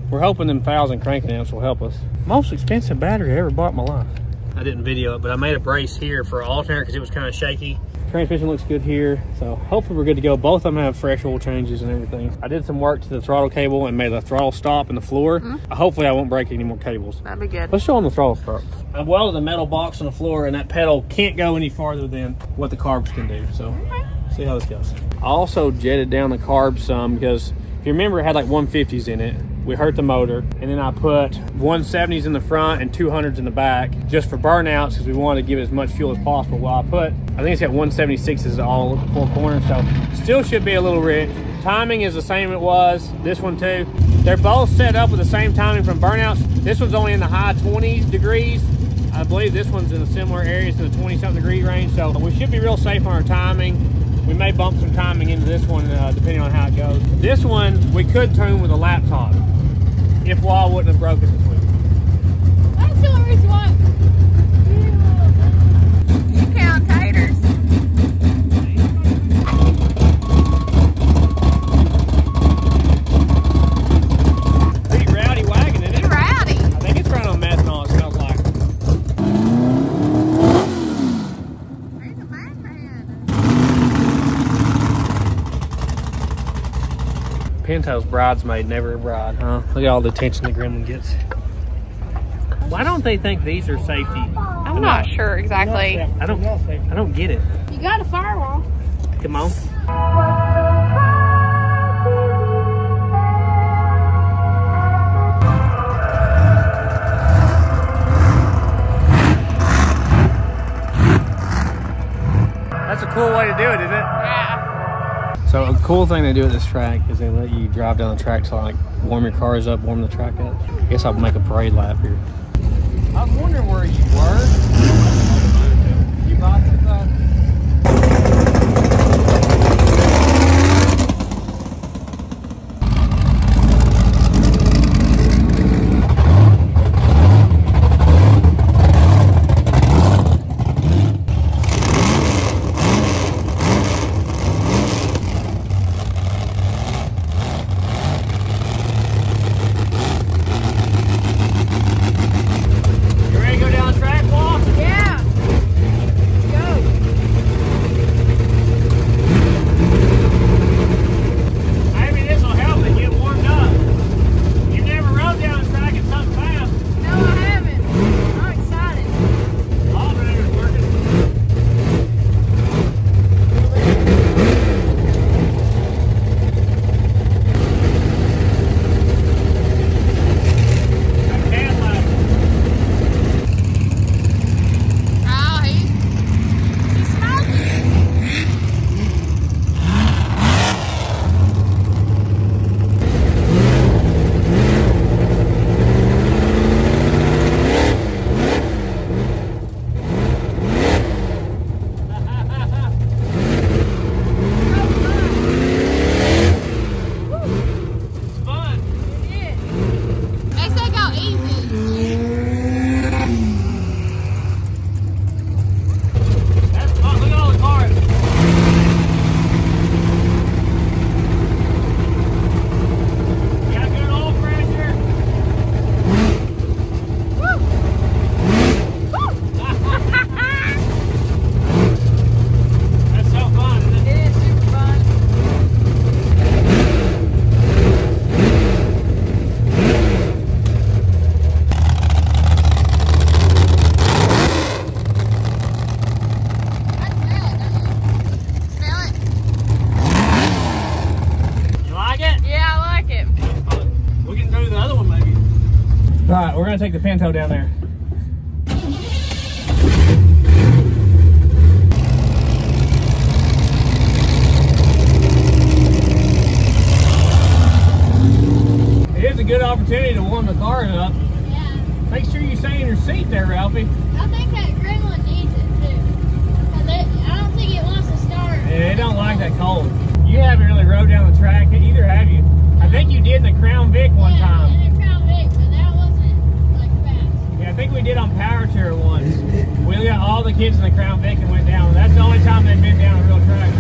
we're hoping them thousand cranking amps will help us. Most expensive battery I ever bought in my life. I didn't video it, but I made a brace here for alternator because it was kind of shaky. Transmission looks good here, so hopefully we're good to go. Both of them have fresh oil changes and everything. I did some work to the throttle cable and made the throttle stop in the floor. Mm-hmm. Hopefully I won't break any more cables. That'd be good. Let's show them the throttle stop. I welded the metal box on the floor and that pedal can't go any farther than what the carbs can do. So see how this goes. I also jetted down the carbs some because if you remember it had like 150s in it. We hurt the motor and then I put 170s in the front and 200s in the back just for burnouts because we wanted to give it as much fuel as possible. Well, I put, I think it's got 176s all four corners, so still should be a little rich. Timing is the same it was, this one too. They're both set up with the same timing from burnouts. This one's only in the high 20s degrees. I believe this one's in a similar area to the 20 something degree range, so we should be real safe on our timing. We may bump some timing into this one uh, depending on how it goes. This one we could tune with a laptop if Wall wouldn't have broken this week. That's the only reason why. Count taters. Pretty rowdy wagon, isn't it? Rowdy. I think it's running on methanol, it smells like. He's a man. Pinto's bridesmaid, never a bride, huh? Look at all the attention the gremlin gets. Why don't they think these are safety? I'm not sure exactly. I don't. I don't get it. You got a firewall. Come on. That's a cool way to do it, isn't it? So a cool thing they do at this track is they let you drive down the track to like warm your cars up, warm the track up. I guess I'll make a parade lap here. I was wondering where you were. Take the Pinto down there. It is a good opportunity to warm the car up. Yeah. Make sure you stay in your seat there, Ralphie. I think that gremlin needs it too. 'Cause it, I don't think it wants to start. Yeah, they don't like that cold. You haven't really rode down the track either, have you? I think you did in the Crown Vic one yeah, time. in a Crown Vic, but that wasn't like fast. Yeah, I think we did on Power Tour once. We got all the kids in the Crown Vic and went down. That's the only time they've been down a real track.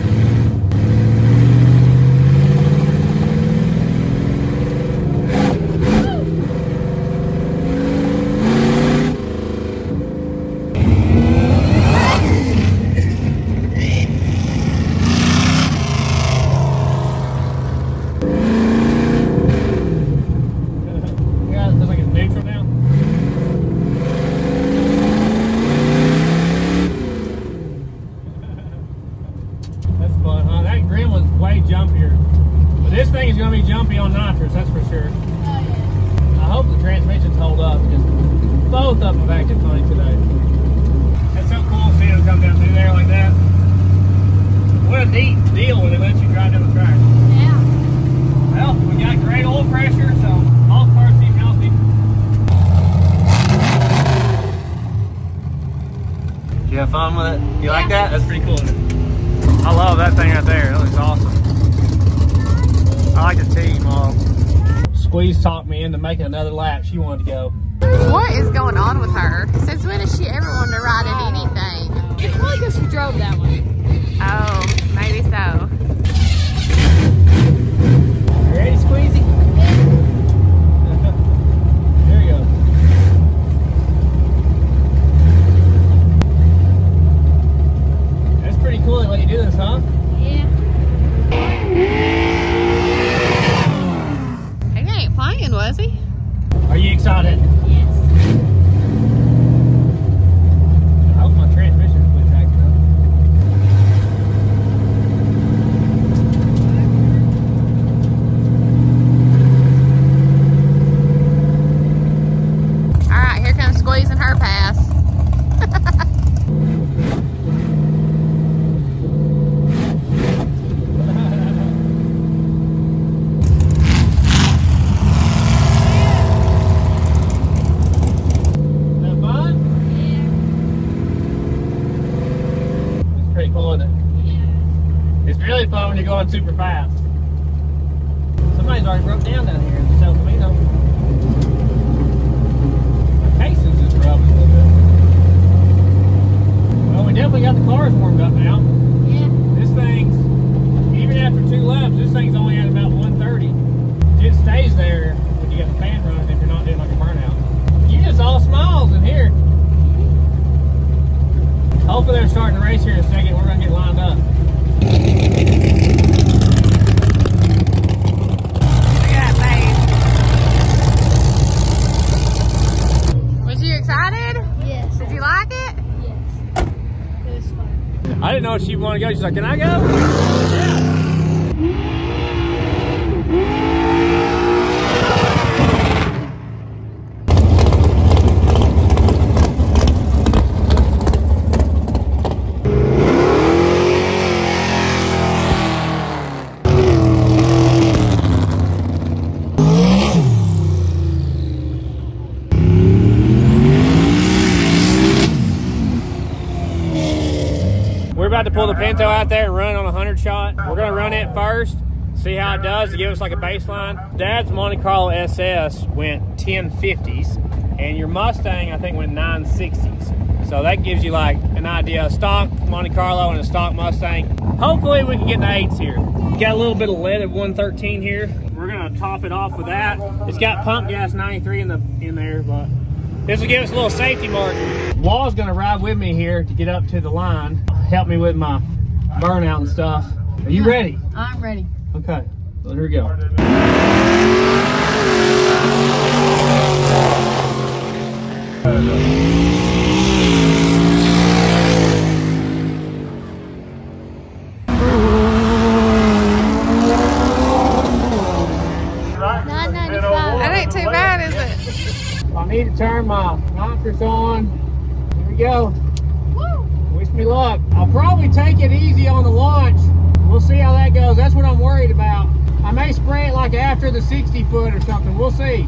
that Grim was way jumpier. But this thing is going to be jumpy on nitrous, that's for sure. I hope the transmissions hold up because both of them have acted funny today. That's so cool seeing them come down through there like that. What a neat deal when they let you drive down the track. Yeah. Well, we got great oil pressure, so all cars seem healthy. You have fun with it? You like that? That's pretty cool. I love that thing right there. That looks awesome. I like the team. Um, Squeeze talked me into making another lap. She wanted to go. What is going on with her? Since when has she ever wanted to ride in anything? It's probably because she drove that one. Oh, maybe so. Ready, Squeezy? there you go. That's pretty cool they let you do this, huh? Yeah. He ain't playing, was he? Are you excited? Yes. I hope my transmission quits acting up. All right, here comes squeezing her pass. Is that fun? It's pretty cool, isn't it? It's really fun when you're going super fast. Somebody's already broke down down here in the South Camino. My case is just rubbing a little bit. Well, we definitely got the cars warmed up now. Yeah. This thing's, even after two laps, this thing's only at about 130. It stays there when you got the fan running if you're not doing like a burnout. You just all smiles in here. Hopefully they're starting to race here in a second. We're gonna get lined up. Look at that face. Was you excited? Yes. Did you like it? Yes. It was fun. I didn't know if she wanted to go. She's like, "Can I go?" We're about to pull the Pinto out there and run on a 100 shot. We're going to run it first, see how it does to give us like a baseline. Dad's Monte Carlo SS went 1050s, and your Mustang, I think, went 960s. So that gives you like an idea. A stock Monte Carlo and a stock Mustang. Hopefully, we can get the eights here. Got a little bit of lead at 113 here. We're to top it off with that. It's got pump gas 93 in the in there, but this will give us a little safety margin. Wall's gonna ride with me here to get up to the line, help me with my burnout and stuff. Are you ready? I'm ready. Okay, well, here we go. Nine ninety five. That ain't too bad, is it? I need to turn my nitrous on. Here we go. Me. I'll probably take it easy on the launch. We'll see how that goes. That's what I'm worried about. I may spray it like after the 60 foot or something. We'll see.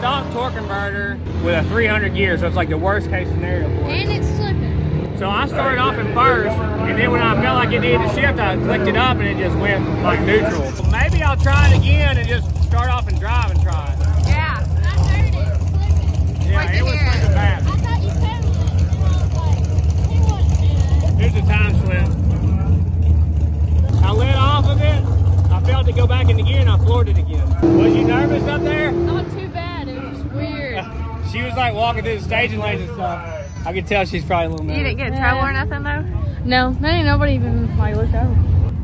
Stock torque converter with a 300 gear, so it's like the worst case scenario for it. And it's slipping. So I started off in first, and then when I felt like it needed to shift, I clicked it up and it just went like neutral. Maybe I'll try it again and just start off and drive and try it. Yeah. I heard it slipping. Yeah, to it was slipping bad. I thought you found it. And I was like, he wouldn't do. Here's the time slip. I let off of it. I felt it go back into gear and I floored it again. Was you nervous up there? Was like walking through the staging lanes and stuff. I could tell she's probably a little You didn't get in trouble or nothing though? No, that ain't nobody even like looked over.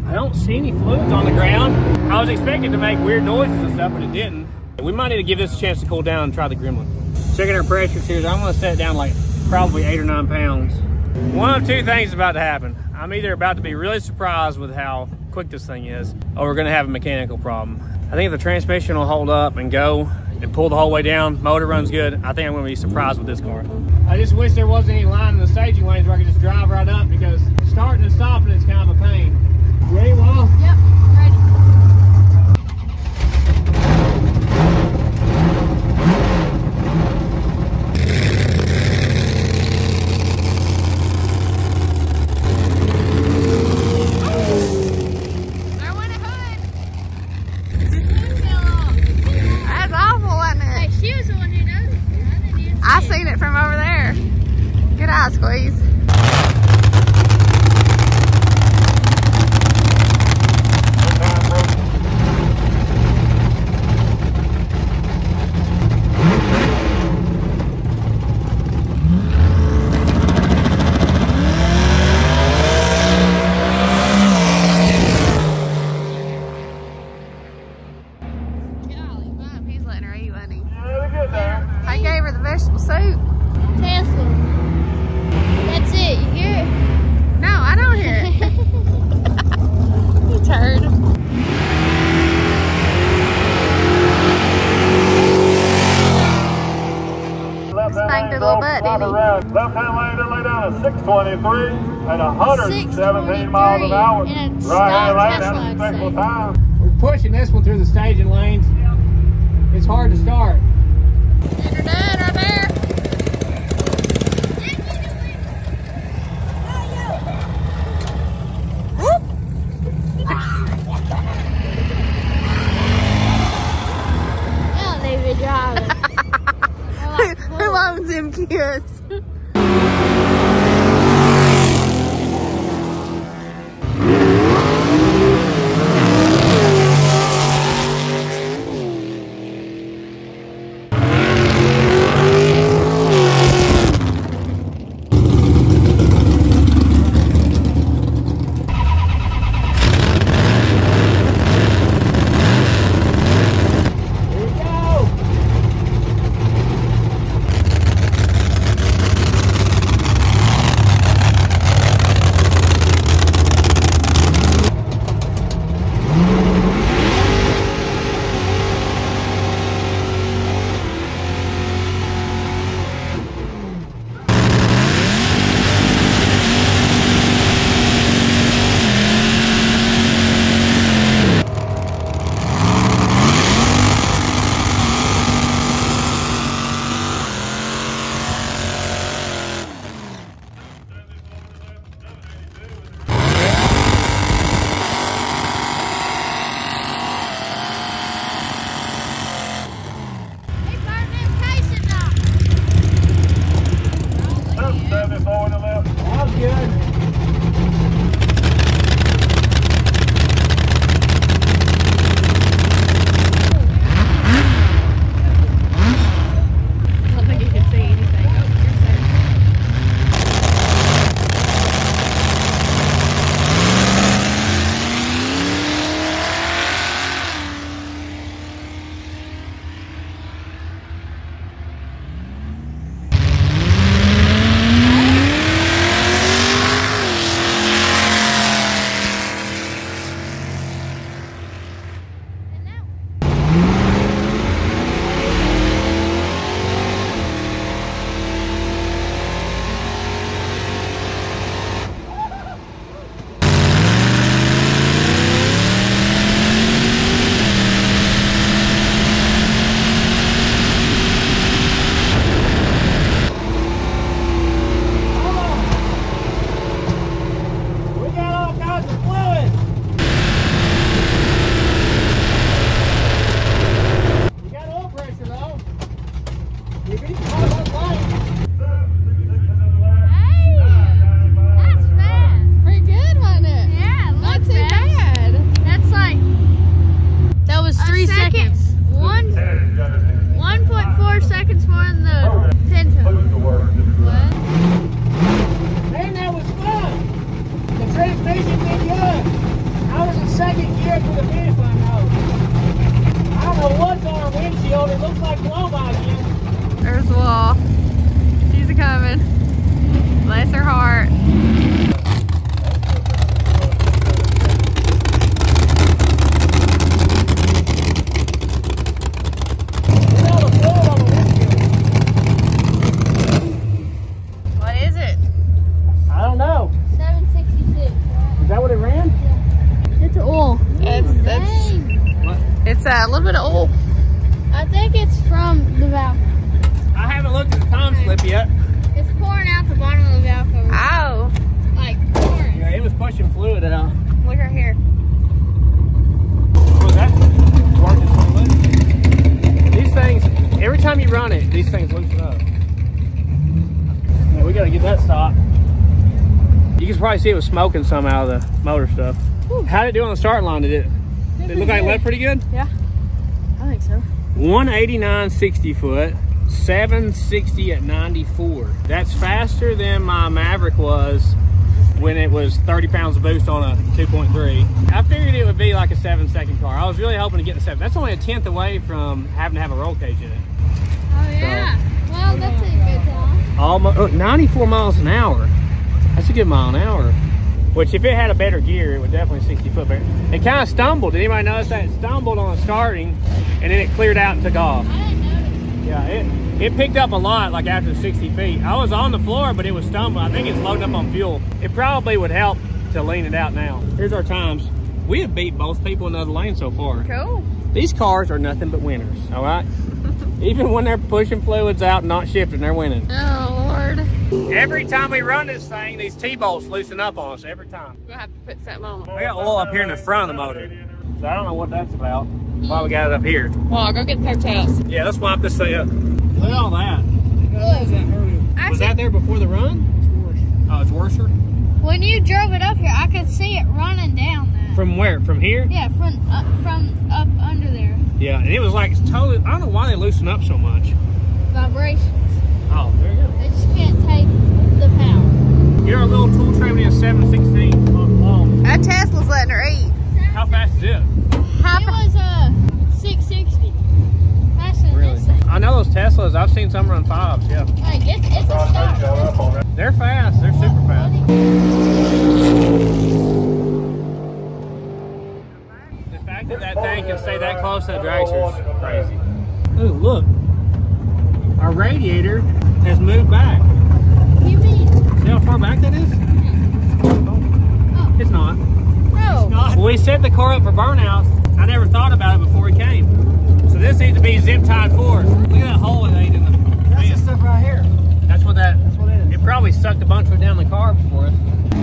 I don't see any fluids on the ground. I was expecting to make weird noises and stuff, but it didn't. We might need to give this a chance to cool down and try the Gremlin. Checking her pressure here, I'm gonna set it down like probably eight or nine pounds. One of two things is about to happen. I'm either about to be really surprised with how quick this thing is, or we're gonna have a mechanical problem. I think if the transmission will hold up and go and pull the whole way down, motor runs good, I think I'm gonna be surprised with this car. I just wish there wasn't any line in the staging lanes where I could just drive right up because starting and stopping is kind of a pain. Ready, Wall? Yep. It's a little bit of oil. I think it's from the valve. I haven't looked at the time slip yet. It's pouring out the bottom of the valve cover. Oh, Like pouring. Yeah, it was pushing fluid out. look right here. Was that working so much? These things, every time you run it, these things loosen up. Yeah, we gotta get that stopped. You can probably see it was smoking some out of the motor stuff. How did it do on the start line? Did it, did it look like it left pretty good? I think so. 189 60 foot, 760 at 94. That's faster than my Maverick was when it was 30 pounds of boost on a 2.3. I figured it would be like a seven second car. I was really hoping to get the seven. That's only a tenth away from having to have a roll cage in it. Oh yeah. Well, that's a good time. Almost oh, 94 miles an hour. That's a good mile an hour. Which, if it had a better gear, it would definitely 60 foot better. It kind of stumbled. Did anybody notice that? It stumbled on starting, and then it cleared out and took off. I didn't notice. Yeah, it it picked up a lot like after 60 feet. I was on the floor, but it was stumbling. I think it's loading up on fuel. It probably would help to lean it out now. Here's our times. We have beat both people in the other lane so far. Cool. These cars are nothing but winners, all right? Even when they're pushing fluids out and not shifting, they're winning. Oh Lord. Every time we run this thing, these T-bolts loosen up on us every time. We'll have to put something on. We got oil up here in the front of the motor. So I don't know what that's about. Why we got it up here. Well, I'll go get the paper towels. Yeah, let's wipe this thing up. Look at all that. I Was that there before the run? Oh, it's worser. When you drove it up here, I could see it running down there. From where? From here? Yeah, from up, from up under there. Yeah, and it was like totally. I don't know why they loosen up so much. Vibrations. Oh, there you go. They just can't take the power. You're a little tool trim in 716 long. That Tesla's letting her eat. How fast is it? How It was uh 660. Faster than this thing. I know those Teslas. I've seen some run fives. Yeah, Like it's, it's a Got stop. up on that. they're fast. They're super fast. The fact that that thing can stay that close to the dragster is crazy. Ooh, look. Our radiator has moved back. You mean? See how far back that is? It's not. Bro, No. When we set the car up for burnouts, I never thought about it before we came. So this needs to be zip tied forward. Look at that hole it ate in the. That's the stuff right here. That's what that. That's what it is. It probably sucked a bunch of it down the carbs for us.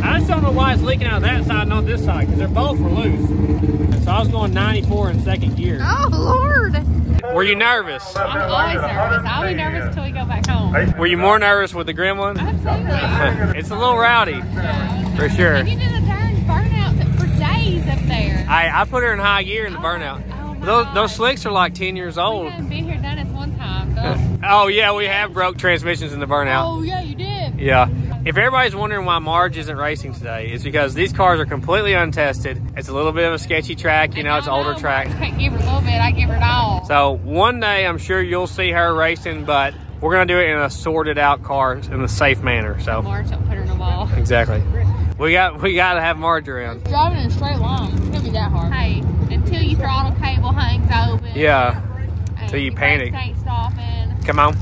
I just don't know why it's leaking out of that side, and not this side, because they're both were loose. And so I was going 94 in second gear. Oh, Lord. Were you nervous? I'm always nervous. I'll be nervous until we go back home. Were you more nervous with the Gremlin? Absolutely. it's a little rowdy, yeah. for sure. And you did a darn burnout for days up there. I, I put her in high gear in the oh, burnout. Oh my Those, those slicks are like 10 years We old. haven't been here done this one time. though. Oh yeah, we have broke transmissions in the burnout. Oh yeah, you did. Yeah. If everybody's wondering why Marge isn't racing today, it's because these cars are completely untested. It's a little bit of a sketchy track, you know, it's an older track. I can't give her a little bit. I give her it all. So one day I'm sure you'll see her racing, but we're gonna do it in a sorted out car in a safe manner. So Marge, don't put her in the wall. exactly. We got we gotta have Marge around. Driving in a straight line. It's gonna be that hard. Hey, until your throttle cable hangs open. Yeah. and till you panic. Come on.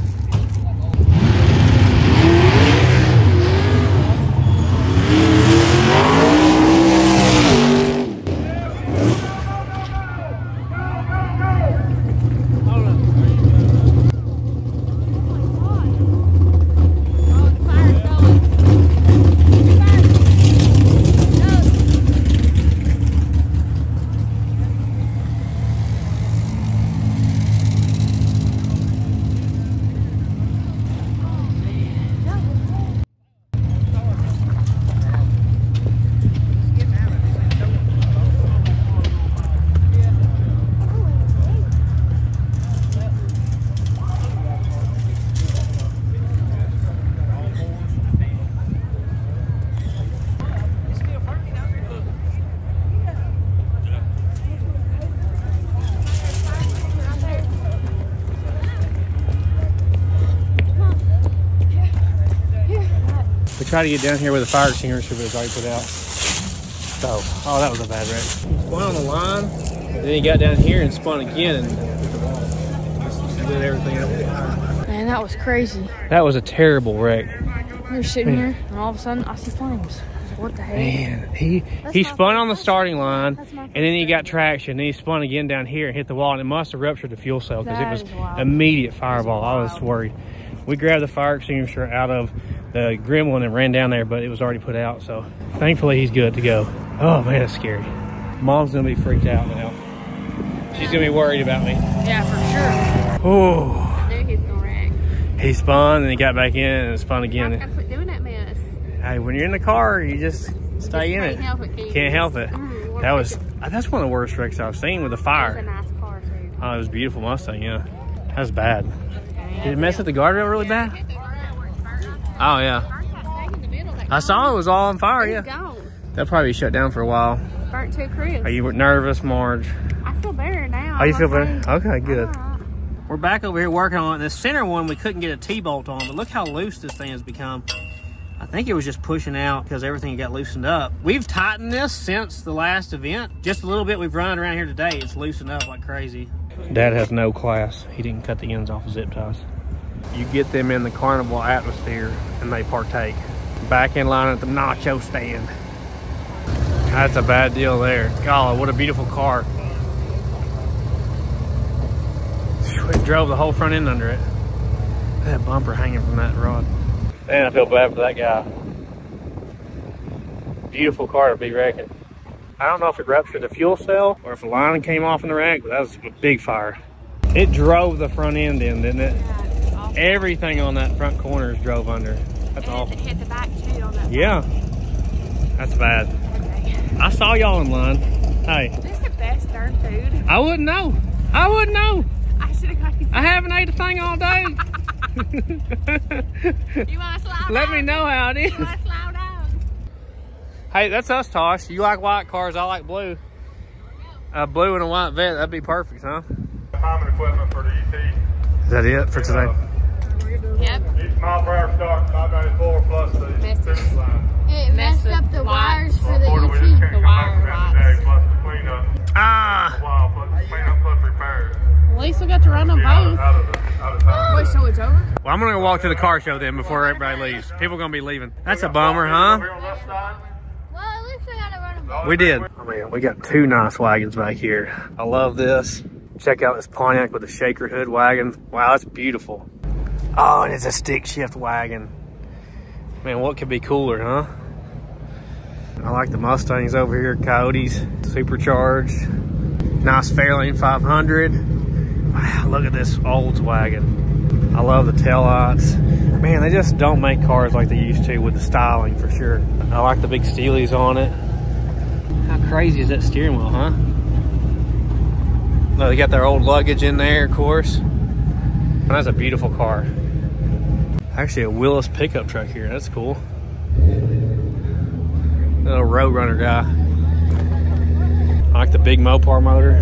We tried to get down here with a fire extinguisher, but it was already put out. So, oh, that was a bad wreck. Spun on the line, then he got down here and spun again and did everything up. Man, that was crazy. That was a terrible wreck. We were sitting here, and all of a sudden, I see flames. I was like, What the heck? Man, he he spun on the starting line, and then he got traction. Then he spun again down here and hit the wall, and it must have ruptured the fuel cell because it was immediate fireball. I was worried. We grabbed the fire extinguisher out of the gremlin and ran down there, but it was already put out. So thankfully, he's good to go. Oh man, that's scary. Mom's gonna be freaked out now. She's gonna be worried about me. Yeah, for sure. Oh, I knew he gonna wreck. he spun and he got back in and spun I again. gotta quit doing that mess. Hey, when you're in the car, you just stay in can't it. help it? Can't help it. Mm, That was that's one of the worst wrecks I've seen with the It was a fire. nice car too. Oh, it was a beautiful Mustang, yeah. That was bad. Did it mess with the guardrail really bad? Oh yeah. I saw it was all on fire, It's yeah. gone. That'll probably shut down for a while. Burnt to a crisp. Are you nervous, Marge? I feel better now. Oh, you feel better? Okay, good. Right. We're back over here working on it. The center one, we couldn't get a T-bolt on, but look how loose this thing has become. I think it was just pushing out because everything got loosened up. We've tightened this since the last event. Just a little bit we've run around here today. It's loosened up like crazy. Dad has no class. He didn't cut the ends off of zip ties. You get them in the carnival atmosphere and they partake. Back in line at the nacho stand. That's a bad deal there. Golly, what a beautiful car. It drove the whole front end under it. That bumper hanging from that rod. Man, I feel bad for that guy. Beautiful car to be wrecking. I don't know if it ruptured the fuel cell or if the line came off in the rack, but that was a big fire. It drove the front end in, didn't it? All Everything on that front corner is drove under. That's and awful. it hit the back too on that. Yeah. That's bad. Okay. I saw y'all in line. Hey, This is the best darn food. I wouldn't know. I wouldn't know. I should have got you. I haven't ate a thing all day. You want to slow Let down? me know how it is. You want to slow down? Hey, that's us, Tosh. You like white cars, I like blue. A blue and a white vet, that'd be perfect, huh? Time and equipment for the ET. Is that it for today? Yep. Each mile per hour start, 594 plus the Missed it. finish line. It Messed messed up the wires. wires for the Unfortunately, we just ET. The come back wire from rods. plus the cleanup. Ah! Wow, plus the cleanup plus repairs. At least we got to run them Out both. out of the, out of town. Wait, so it's over? Well, I'm gonna walk to the car show then before everybody leaves. People are gonna be leaving. That's a bummer, huh? Here on this side. Well, at least I gotta run them. We did. Oh man, we got two nice wagons back here. I love this. Check out this Pontiac with the shaker hood wagon. Wow, that's beautiful. Oh, and it's a stick shift wagon. Man, what could be cooler, huh? I like the Mustangs over here, Coyotes, supercharged. Nice Fairlane 500. Wow, look at this Olds wagon. I love the taillights. Man, they just don't make cars like they used to with the styling for sure. I like the big Steelies on it. How crazy is that steering wheel, huh? No, they got their old luggage in there, of course. That's a beautiful car. Actually, a Willys pickup truck here. That's cool. Little Roadrunner guy. I like the big Mopar motor.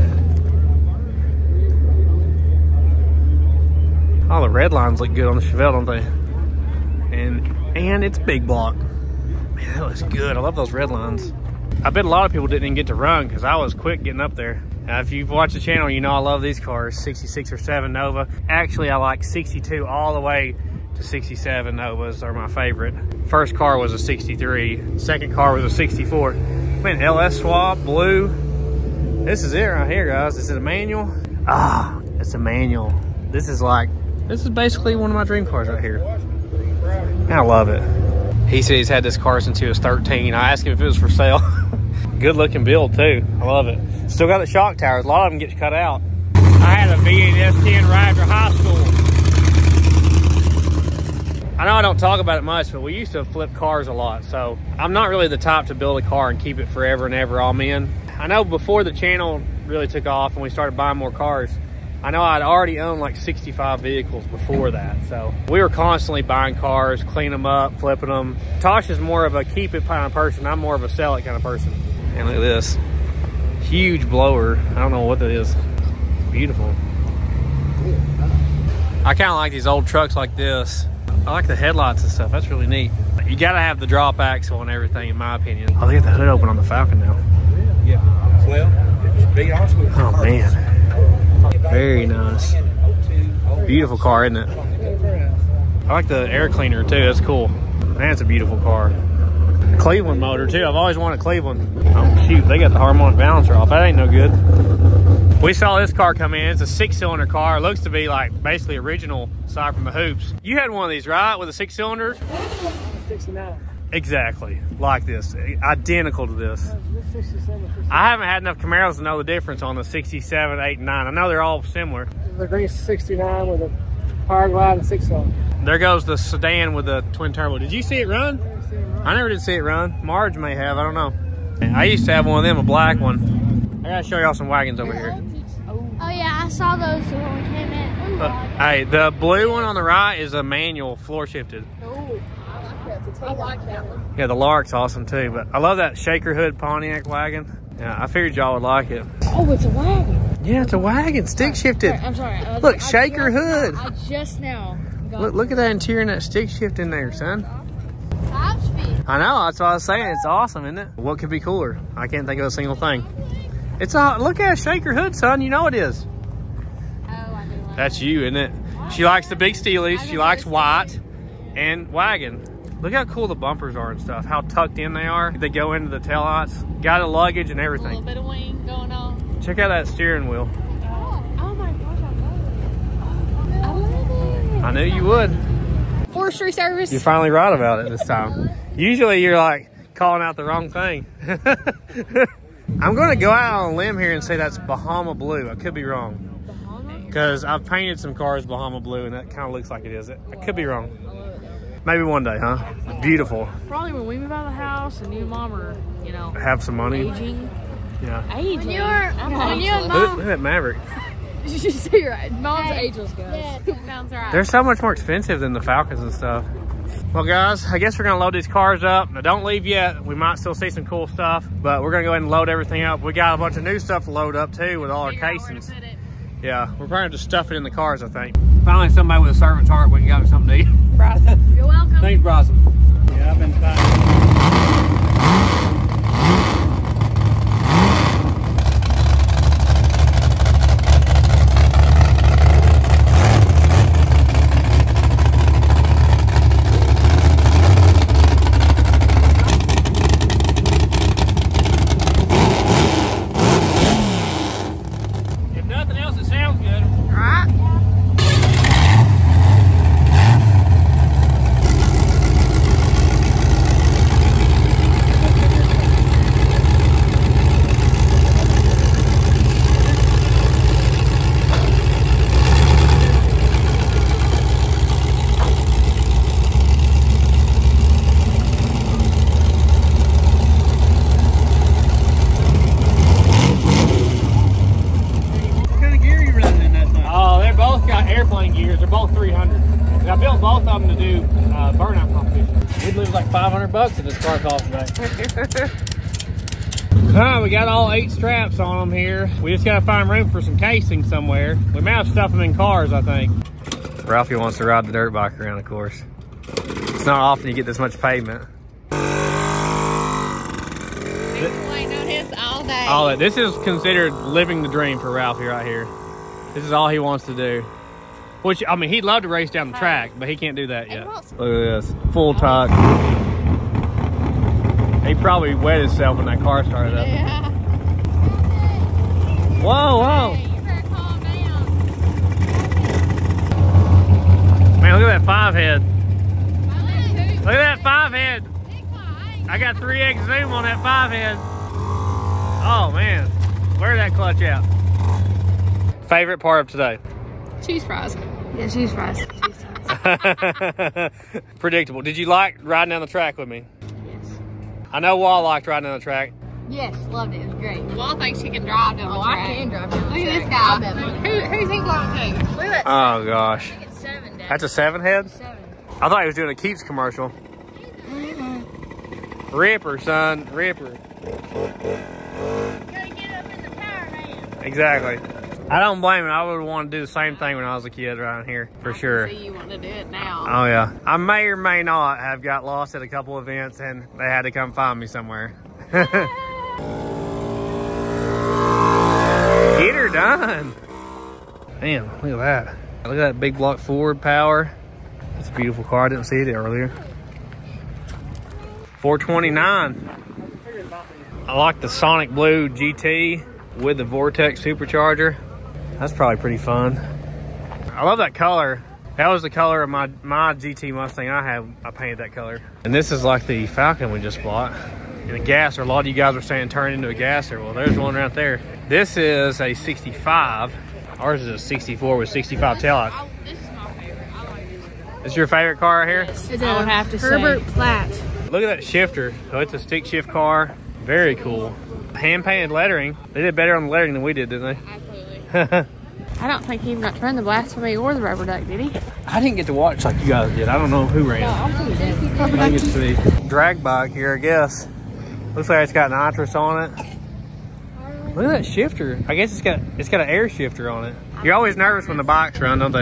All the red lines look good on the Chevelle, don't they? And and it's big block. Man, that looks good. I love those red lines. I bet a lot of people didn't even get to run because I was quick getting up there. Now, if you've watched the channel, you know I love these cars, 66 or 7 Nova. Actually, I like 62 all the way to 67 Novas are my favorite. First car was a 63. Second car was a 64. Man, LS swap, blue. This is it right here, guys. This is a manual. Ah, it's a manual. This is like, this is basically one of my dream cars right here. I love it. He said he's had this car since he was 13. I asked him if it was for sale. Good looking build too. I love it. Still got the shock towers. A lot of them get cut out. I had a V8 S10 right after high school. I know I don't talk about it much, but we used to flip cars a lot. So I'm not really the type to build a car and keep it forever and ever all in. I know before the channel really took off and we started buying more cars, I know I'd already owned like 65 vehicles before that. So we were constantly buying cars, cleaning them up, flipping them. Tosh is more of a keep it kind of person. I'm more of a sell it kind of person. And look at this. Huge blower. I don't know what that is. Beautiful. I kind of like these old trucks like this. I like the headlights and stuff. That's really neat. You got to have the drop axle and everything, in my opinion. Oh, they got the hood open on the Falcon now. Yeah. Well, be honest with you. Oh, man. Very nice. Beautiful car, isn't it? I like the air cleaner, too. That's cool. Man, it's a beautiful car. Cleveland motor, too. I've always wanted Cleveland. Oh, shoot. They got the harmonic balancer off. That ain't no good. We saw this car come in. It's a six-cylinder car. It looks to be like basically original side from the hoops. You had one of these, right? With a six-cylinder? 69. Exactly. Like this. Identical to this. Uh, 67. I haven't had enough Camaros to know the difference on the 67, 8, and 9. I know they're all similar. The green 69 with a power glide and six on. There goes the sedan with the twin turbo. Did you see it run? I never did see it run. Marge may have. I don't know. I used to have one of them, a black one. I gotta show y'all some wagons over here. Oh yeah, I saw those when we came in. Oh, look, uh, hey, the blue one on the right is a manual floor shifted. Oh, I like that one. Yeah, the Lark's awesome too. But I love that shaker hood Pontiac wagon. Yeah, I figured y'all would like it. Oh, it's a wagon. Yeah, it's a wagon, stick shifted. I'm sorry. I was- Look, I shaker hood. I just now. got- Look, look at that interior and that stick shift in there, son. Five speed. I know, that's what I was saying. It's awesome, isn't it? What could be cooler? I can't think of a single thing. It's a look at a shaker hood, son. You know it is. Oh, I do like That's you, isn't it? She likes the big steelies. She likes white and wagon. Look how cool the bumpers are and stuff. How tucked in they are. They go into the taillights. Got a luggage and everything. A little bit of wing going on. Check out that steering wheel. Oh, oh my gosh, I love it. I love it. I knew you would. Forestry service. You're finally right about it this time. Usually you're like calling out the wrong thing. I'm going to go out on a limb here and say that's Bahama Blue. I could be wrong. Because I've painted some cars Bahama blue and that kind of looks like it is. I could be wrong. Maybe one day, huh? Beautiful. Probably when we move out of the house and you and mom are, you know, Have some money. aging. Yeah. Aging. When you're, I'm when you and Look, mom, look at that Maverick. You see right. Mom's Hey. ageless, guys. Sounds right. They're so much more expensive than the Falcons and stuff. Well, guys, I guess we're gonna load these cars up. Now, don't leave yet. We might still see some cool stuff, but we're gonna go ahead and load everything up. We got a bunch of new stuff to load up too with all our Figure out where to casings. put it. Yeah, we're probably just stuff it in the cars, I think. Finally, somebody with a servant's heart went and got me something to eat. You're welcome. Thanks, Bryson. Yeah, I've been fine. If nothing else, it sounds good. Right? What kind of gear you running in that thing? Oh, they're both got airplane gears. They're both 300. And I built both of them to do uh, burnout competition. We'd lose like 500 bucks if this car cost today. Huh, we got all eight straps on them here. We just gotta find room for some casing somewhere. We may have to stuff them in cars, I think. Ralphie wants to ride the dirt bike around, of course. It's not often you get this much pavement. waiting on his all day. All that. This is considered living the dream for Ralphie right here. This is all he wants to do. Which, I mean, he'd love to race down the track, but he can't do that yet. Look at this. Full tuck. He probably wet himself when that car started up. Yeah. Whoa, whoa. Hey, you better calm down. Man, look at that five head. Look. Look at that five head. I got 3x zoom on that five head. Oh man, where that clutch out? Favorite part of today? Cheese fries. Yeah, cheese fries. Cheese fries. Predictable. Did you like riding down the track with me? Yes. I know Wall liked riding down the track. Yes, loved it. It was great. Wall thinks she can drive down Oh, the track. I can drive down Look at this guy. Who, who's he going to? Look at that. Oh gosh, It's seven, Dad. that's a seven head. seven. I thought he was doing a Keeps commercial. Ripper, son, Ripper. gotta get up in the power man. Exactly. I don't blame him. I would want to do the same thing when I was a kid around here, for sure. See, you want to do it now. Oh yeah, I may or may not have got lost at a couple events, and they had to come find me somewhere. Done. Damn, look at that. Look at that big block forward power. That's a beautiful car. I didn't see it earlier. 429. I like the Sonic Blue GT with the Vortech supercharger. That's probably pretty fun. I love that color. That was the color of my, my GT Mustang I have. I painted that color. And this is like the Falcon we just bought. And the gasser, a lot of you guys were saying turn into a gasser. Well, there's one right there. This is a 65. Ours is a 64 with 65 taillights. I, this is my favorite. I like this. This your favorite car here? I would have to Herbert say. Platt. Look at that shifter. So it's a stick shift car. Very cool. Hand painted lettering. They did better on the lettering than we did, didn't they? Absolutely. they? I don't think he even got to run the blasphemy or the rubber duck, did he? I didn't get to watch like you guys did. I don't know who ran. No, I think it's the drag bike here, I guess. Looks like it's got nitrous on it. Look at that shifter. I guess it's got it's got an air shifter on it. You're always nervous when the bikes run, don't they?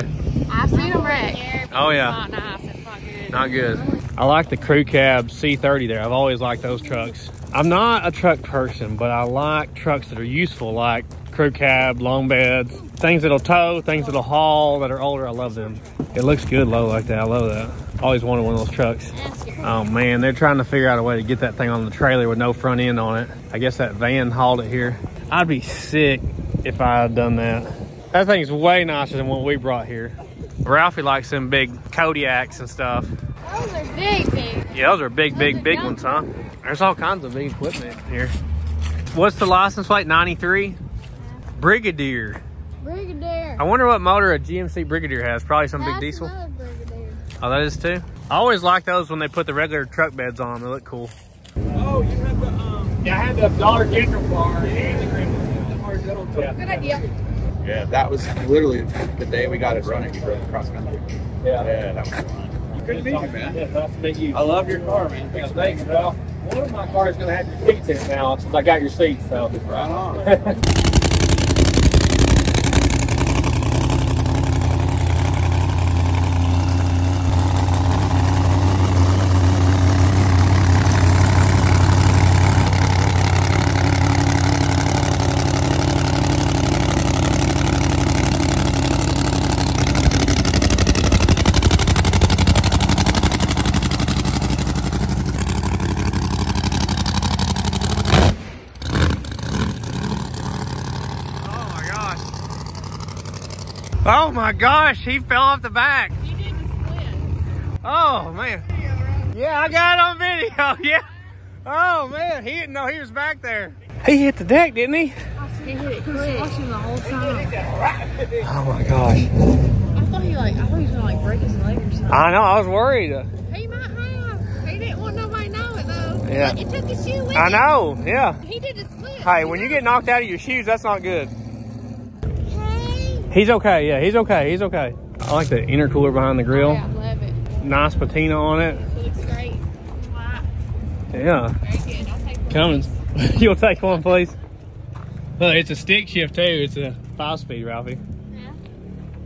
I've seen them wreck. Oh It's yeah, not nice. It's not good. not good. I like the crew cab C30 there. I've always liked those trucks. I'm not a truck person, but I like trucks that are useful, like crew cab, long beds, things that'll tow, things that'll haul, that are older. I love them. It looks good low like that. I love that. Always wanted one of those trucks. Oh man, they're trying to figure out a way to get that thing on the trailer with no front end on it. I guess that van hauled it here. I'd be sick if I had done that. That thing's way nicer than what we brought here. Ralphie likes them big Kodiaks and stuff. Those are big, big. Yeah, those are big, big, big ones, huh? There's all kinds of big equipment here. What's the license plate? 93? Brigadier. Brigadier. I wonder what motor a GMC Brigadier has. Probably some big That's diesel. Another Oh, that is too? I always like those when they put the regular truck beds on. They look cool. Oh, you have the um. Yeah, I had the Dollar General bar and the Gremlin. Yeah. Good idea. Yeah, that was literally the day we got it running. We drove cross country. Yeah. Yeah, that was fun. Good to meet you, man. Yeah, nice to meet you. I love your car, man. Yeah, thanks. Well, one of my cars is going to have your seats in it now since I got your seats. So. Right on. Oh my gosh. Oh my gosh, he fell off the back. He didn't split. Oh man. Yeah, I got it on video. Yeah. Oh man, he didn't know he was back there. He hit the deck, didn't he? He hit it quick. watching the whole time. Oh my gosh. I thought he like, I thought he was gonna like break his leg or something. I know, I was worried. He might have. He didn't want nobody to know it though. Yeah. It took his shoe with I him. know, yeah. He did a split. Hey, when you get knocked out of your shoes, that's not good. He's okay, yeah, he's okay, he's okay. I like the intercooler behind the grill. Yeah, I love it. Nice patina on it. It looks great. Wow. Yeah. Very good. I'll take one. Cummins. You'll take one, please. Look, it's a stick shift too. It's a five speed, Ralphie. Yeah.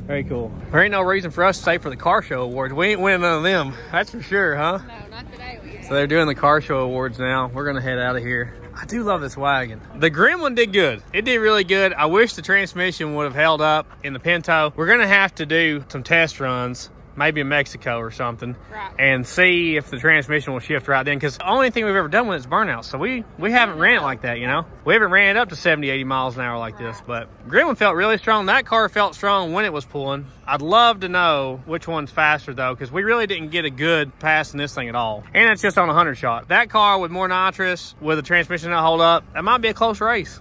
Very cool. There ain't no reason for us to stay for the car show awards. We ain't winning none of them. That's for sure, huh? No, not today. We So they're doing the car show awards now. We're gonna head out of here. I do love this wagon. The Gremlin did good. It did really good. I wish the transmission would have held up in the Pinto. We're gonna have to do some test runs, maybe in Mexico or something, Right. and see if the transmission will shift right then. Because the only thing we've ever done with it is burnout. So we we haven't ran it like that, you know. We haven't ran it up to 70, 80 miles an hour like this. But Gremlin felt really strong. That car felt strong when it was pulling. I'd love to know which one's faster though, because we really didn't get a good pass in this thing at all. And it's just on a hundred shot. That car with more nitrous, with a transmission that hold up, that might be a close race.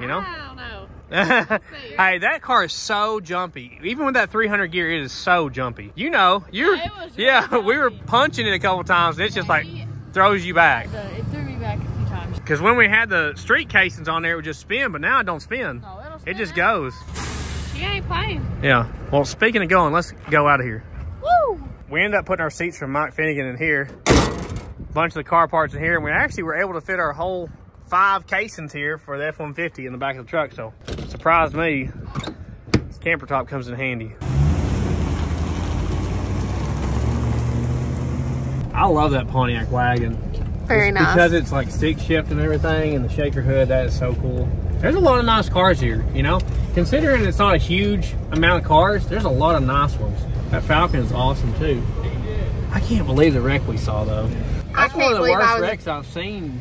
You know. Know. hey, that car is so jumpy. Even with that 300 gear, it is so jumpy. You know, you're Yeah, it was really yeah. We were punching it a couple times. And it's just like throws you back. It threw me back a few times. Because when we had the street casings on there, it would just spin, but now it don't spin. No, it'll spin It just out. goes. She ain't playing. Yeah. Well, speaking of going, let's go out of here. Woo! We ended up putting our seats from Mike Finnegan in here. Bunch of the car parts in here, and we actually were able to fit our whole five casings here for the F-150 in the back of the truck. So, surprised me. This camper top comes in handy. I love that Pontiac wagon. Very It's nice. Because it's like stick shift and everything and the shaker hood, that is so cool. There's a lot of nice cars here, you know? Considering it's not a huge amount of cars, there's a lot of nice ones. That Falcon is awesome too. I can't believe the wreck we saw though. That's one of the worst was- wrecks I've seen,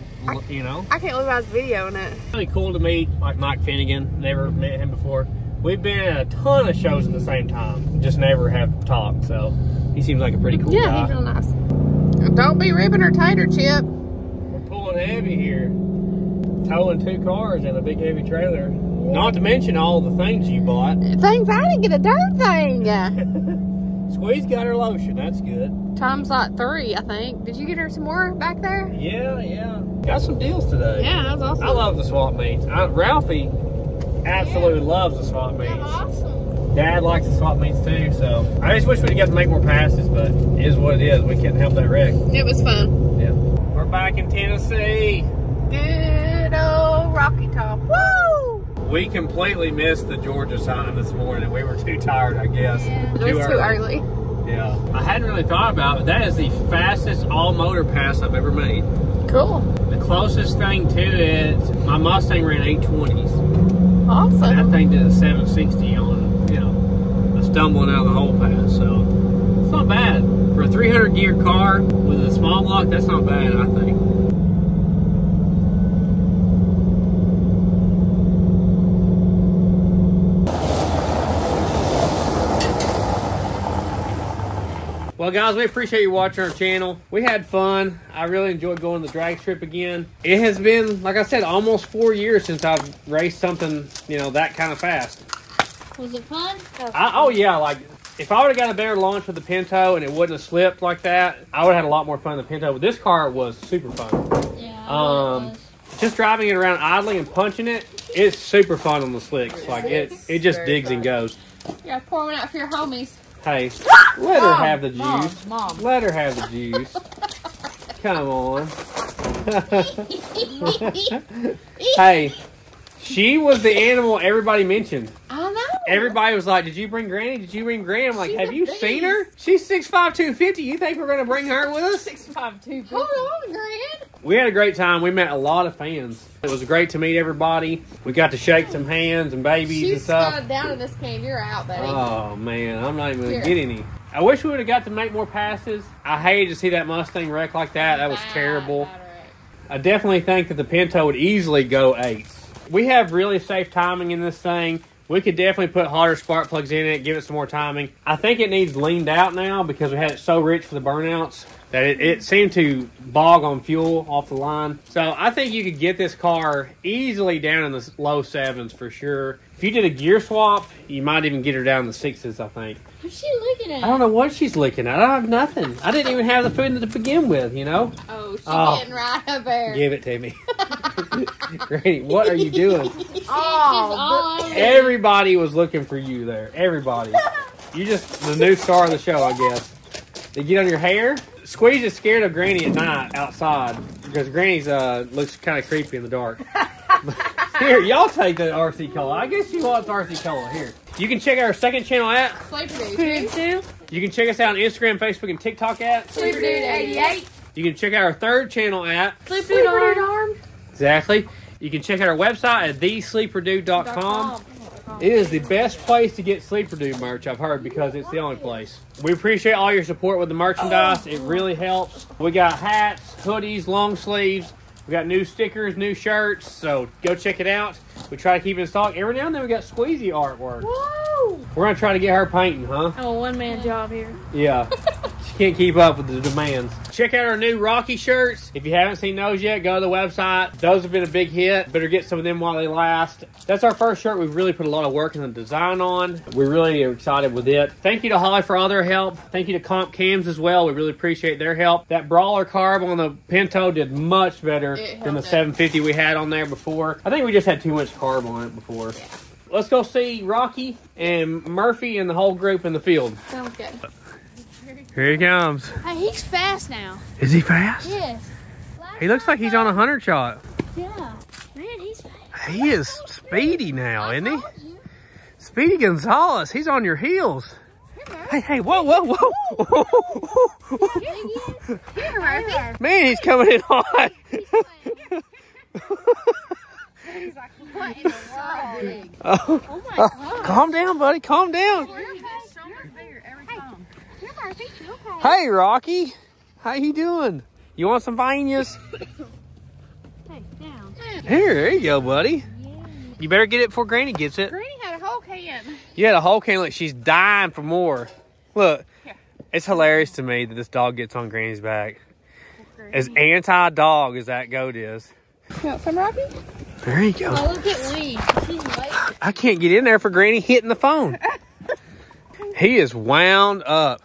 you know? I can't believe I was videoing it. Really cool to meet like Mike Finnegan. Never met him before. We've been at a ton of shows at the same time, just never have talked. So he seems like a pretty cool Yeah, guy. he's real nice. Don't be ripping her tighter, chip. We're pulling heavy here. Towing two cars and a big heavy trailer. Not to mention all the things you bought. Things I didn't get a darn thing. Squeeze got her lotion, that's good. Tom's like three, I think. Did you get her some more back there? Yeah, yeah. Got some deals today. Yeah, that was awesome. I love the swap meets. I, Ralphie absolutely loves the swap meets. Awesome. Dad likes the swap meets too, so I just wish we'd got to make more passes, but it is what it is. We couldn't help that wreck. It was fun. Yeah. We're back in Tennessee. Good old Rocky Top. Woo! We completely missed the Georgia sign this morning. We were too tired, I guess. It was too early. Yeah. I hadn't really thought about it. That is the fastest all motor pass I've ever made. Cool. The closest thing to it, my Mustang ran 820s. And Awesome. that thing did a 760 on, you know, a stumbling out of the hole pass. So it's not bad. For a 300 gear car with a small block, that's not bad, I think. Well, guys, we appreciate you watching our channel. We had fun. I really enjoyed going to the drag strip again. It has been, like I said, almost four years since I've raced something, you know, that kind of fast. Was it fun? I, oh yeah, like if I would have got a better launch with the Pinto and it wouldn't have slipped like that, I would have had a lot more fun with the Pinto. But this car was super fun. Yeah. Um, just driving it around idling and punching it, it's super fun on the slicks. Like it, it just digs and goes. Yeah, pour one out for your homies. Hey, ah! let her have the Mom, juice. Mom. Let her have the juice. Come on. hey, she was the animal everybody mentioned. I know. Everybody was like, "Did you bring Granny? Did you bring Granny?" I'm like, She's "Have a you seen her? She's 6'5", 250. You think we're gonna bring her with us?" Six five two. Hold on, Gran. We had a great time. We met a lot of fans. It was great to meet everybody. We got to shake some hands and babies and stuff. uh, down in this can. You're out, buddy. Oh man, I'm not even gonna Here. get any. I wish we would have got to make more passes. I hated to see that Mustang wreck like that. That was Bad, terrible. bad wreck. I definitely think that the Pinto would easily go eights. We have really safe timing in this thing. We could definitely put hotter spark plugs in it, give it some more timing. I think it needs leaned out now because we had it so rich for the burnouts that it, it seemed to bog on fuel off the line. So I think you could get this car easily down in the low sevens for sure. If you did a gear swap, you might even get her down in the sixes, I think. What's she looking at? I don't know what she's looking at. I don't have nothing. I didn't even have the food to begin with, you know? Oh, she's Oh. getting right up there. Give it to me. Granny, what are you doing? Oh, Everybody was looking for you there. Everybody. You just the new star of the show, I guess. They get on your hair. Squeeze is scared of Granny at night outside because Granny's uh looks kind of creepy in the dark. Here, y'all take the RC Cola. I guess you want the RC Cola. Here, you can check out our second channel at. Sleeper Dude. You can check us out on Instagram, Facebook, and TikTok at. Sleeper Dude 88. You can check out our third channel at. Sleeper Dude Arm. Exactly. You can check out our website at thesleeperdude.com. It is the best place to get Sleeper Dude merch, I've heard, because it's the only place. We appreciate all your support with the merchandise. It really helps. We got hats, hoodies, long sleeves. We got new stickers, new shirts, so go check it out. We try to keep it in stock. Every now and then we got Squeezy artwork. Woo! We're gonna try to get her painting, huh? A one man job here. Yeah. she can't keep up with the demands. Check out our new Rocky shirts. If you haven't seen those yet, go to the website. Those have been a big hit. Better get some of them while they last. That's our first shirt we've really put a lot of work in the design on. We're really are excited with it. Thank you to Holley for all their help. Thank you to Comp Cams as well. We really appreciate their help. That brawler carb on the Pinto did much better than the Holley 750 we had on there before. I think we just had too much carb on it before. Let's go see Rocky and Murphy and the whole group in the field. Sounds good. Here he comes. Hey, he's fast now. Is he fast? Yes. He looks like he's on a hundred shot. Yeah. Man, he's fast. He is speedy now, isn't he? Speedy Gonzalez, he's on your heels. Hey, hey, whoa, whoa, whoa. Man, he's coming in hot. What in the world? Oh, Oh my oh, calm down, buddy, calm down. Here, Murphy. Okay. Hey, Rocky, how you doing? You want some Vanias? Hey, down. Here, there you go, buddy. Yeah. You better get it before Granny gets it. Granny had a whole can. You had a whole can. Look, she's dying for more. Look, yeah. it's hilarious to me that this dog gets on Granny's back. As anti-dog as that goat is. You want some Rocky? There you go. Oh, look at Lee. She's late. I can't get in there for Granny hitting the phone. he is wound up.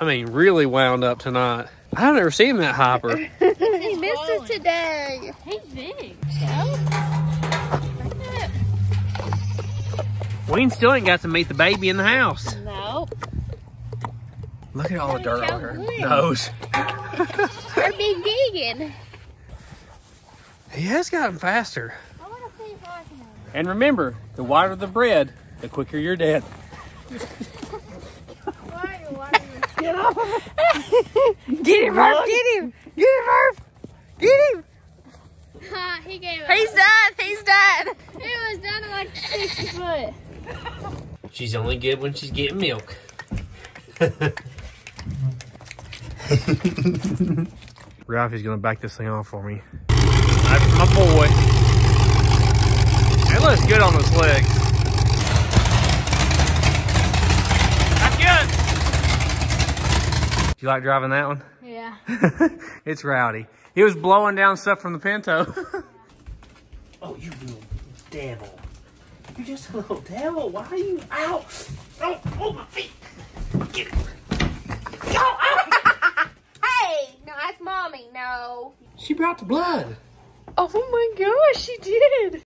I mean, really wound up tonight. I've never seen him that hyper. He missed us today. He's big. Wayne still ain't got to meet the baby in the house. No. Look at all the dirt on her Wayne. nose. Her big Deegan. He has gotten faster. I want to see if I can. And remember, the wider the bread, the quicker you're dead. Get him, get Murph! Get him! Get him, Murph! Get him! Ha, he gave up. He's done. He's done. He was done at like 60 foot. She's only good when she's getting milk. Ralphie's gonna back this thing off for me. That's my boy. It looks good on the slick. That's good. Do you like driving that one? Yeah. it's rowdy. He was blowing down stuff from the Pinto. oh, you little devil. You're just a little devil. Why are you? Ow! Oh, oh my feet! Get it! Ow, ow. Hey, no, that's mommy. No. She brought the blood. Oh my gosh, she did.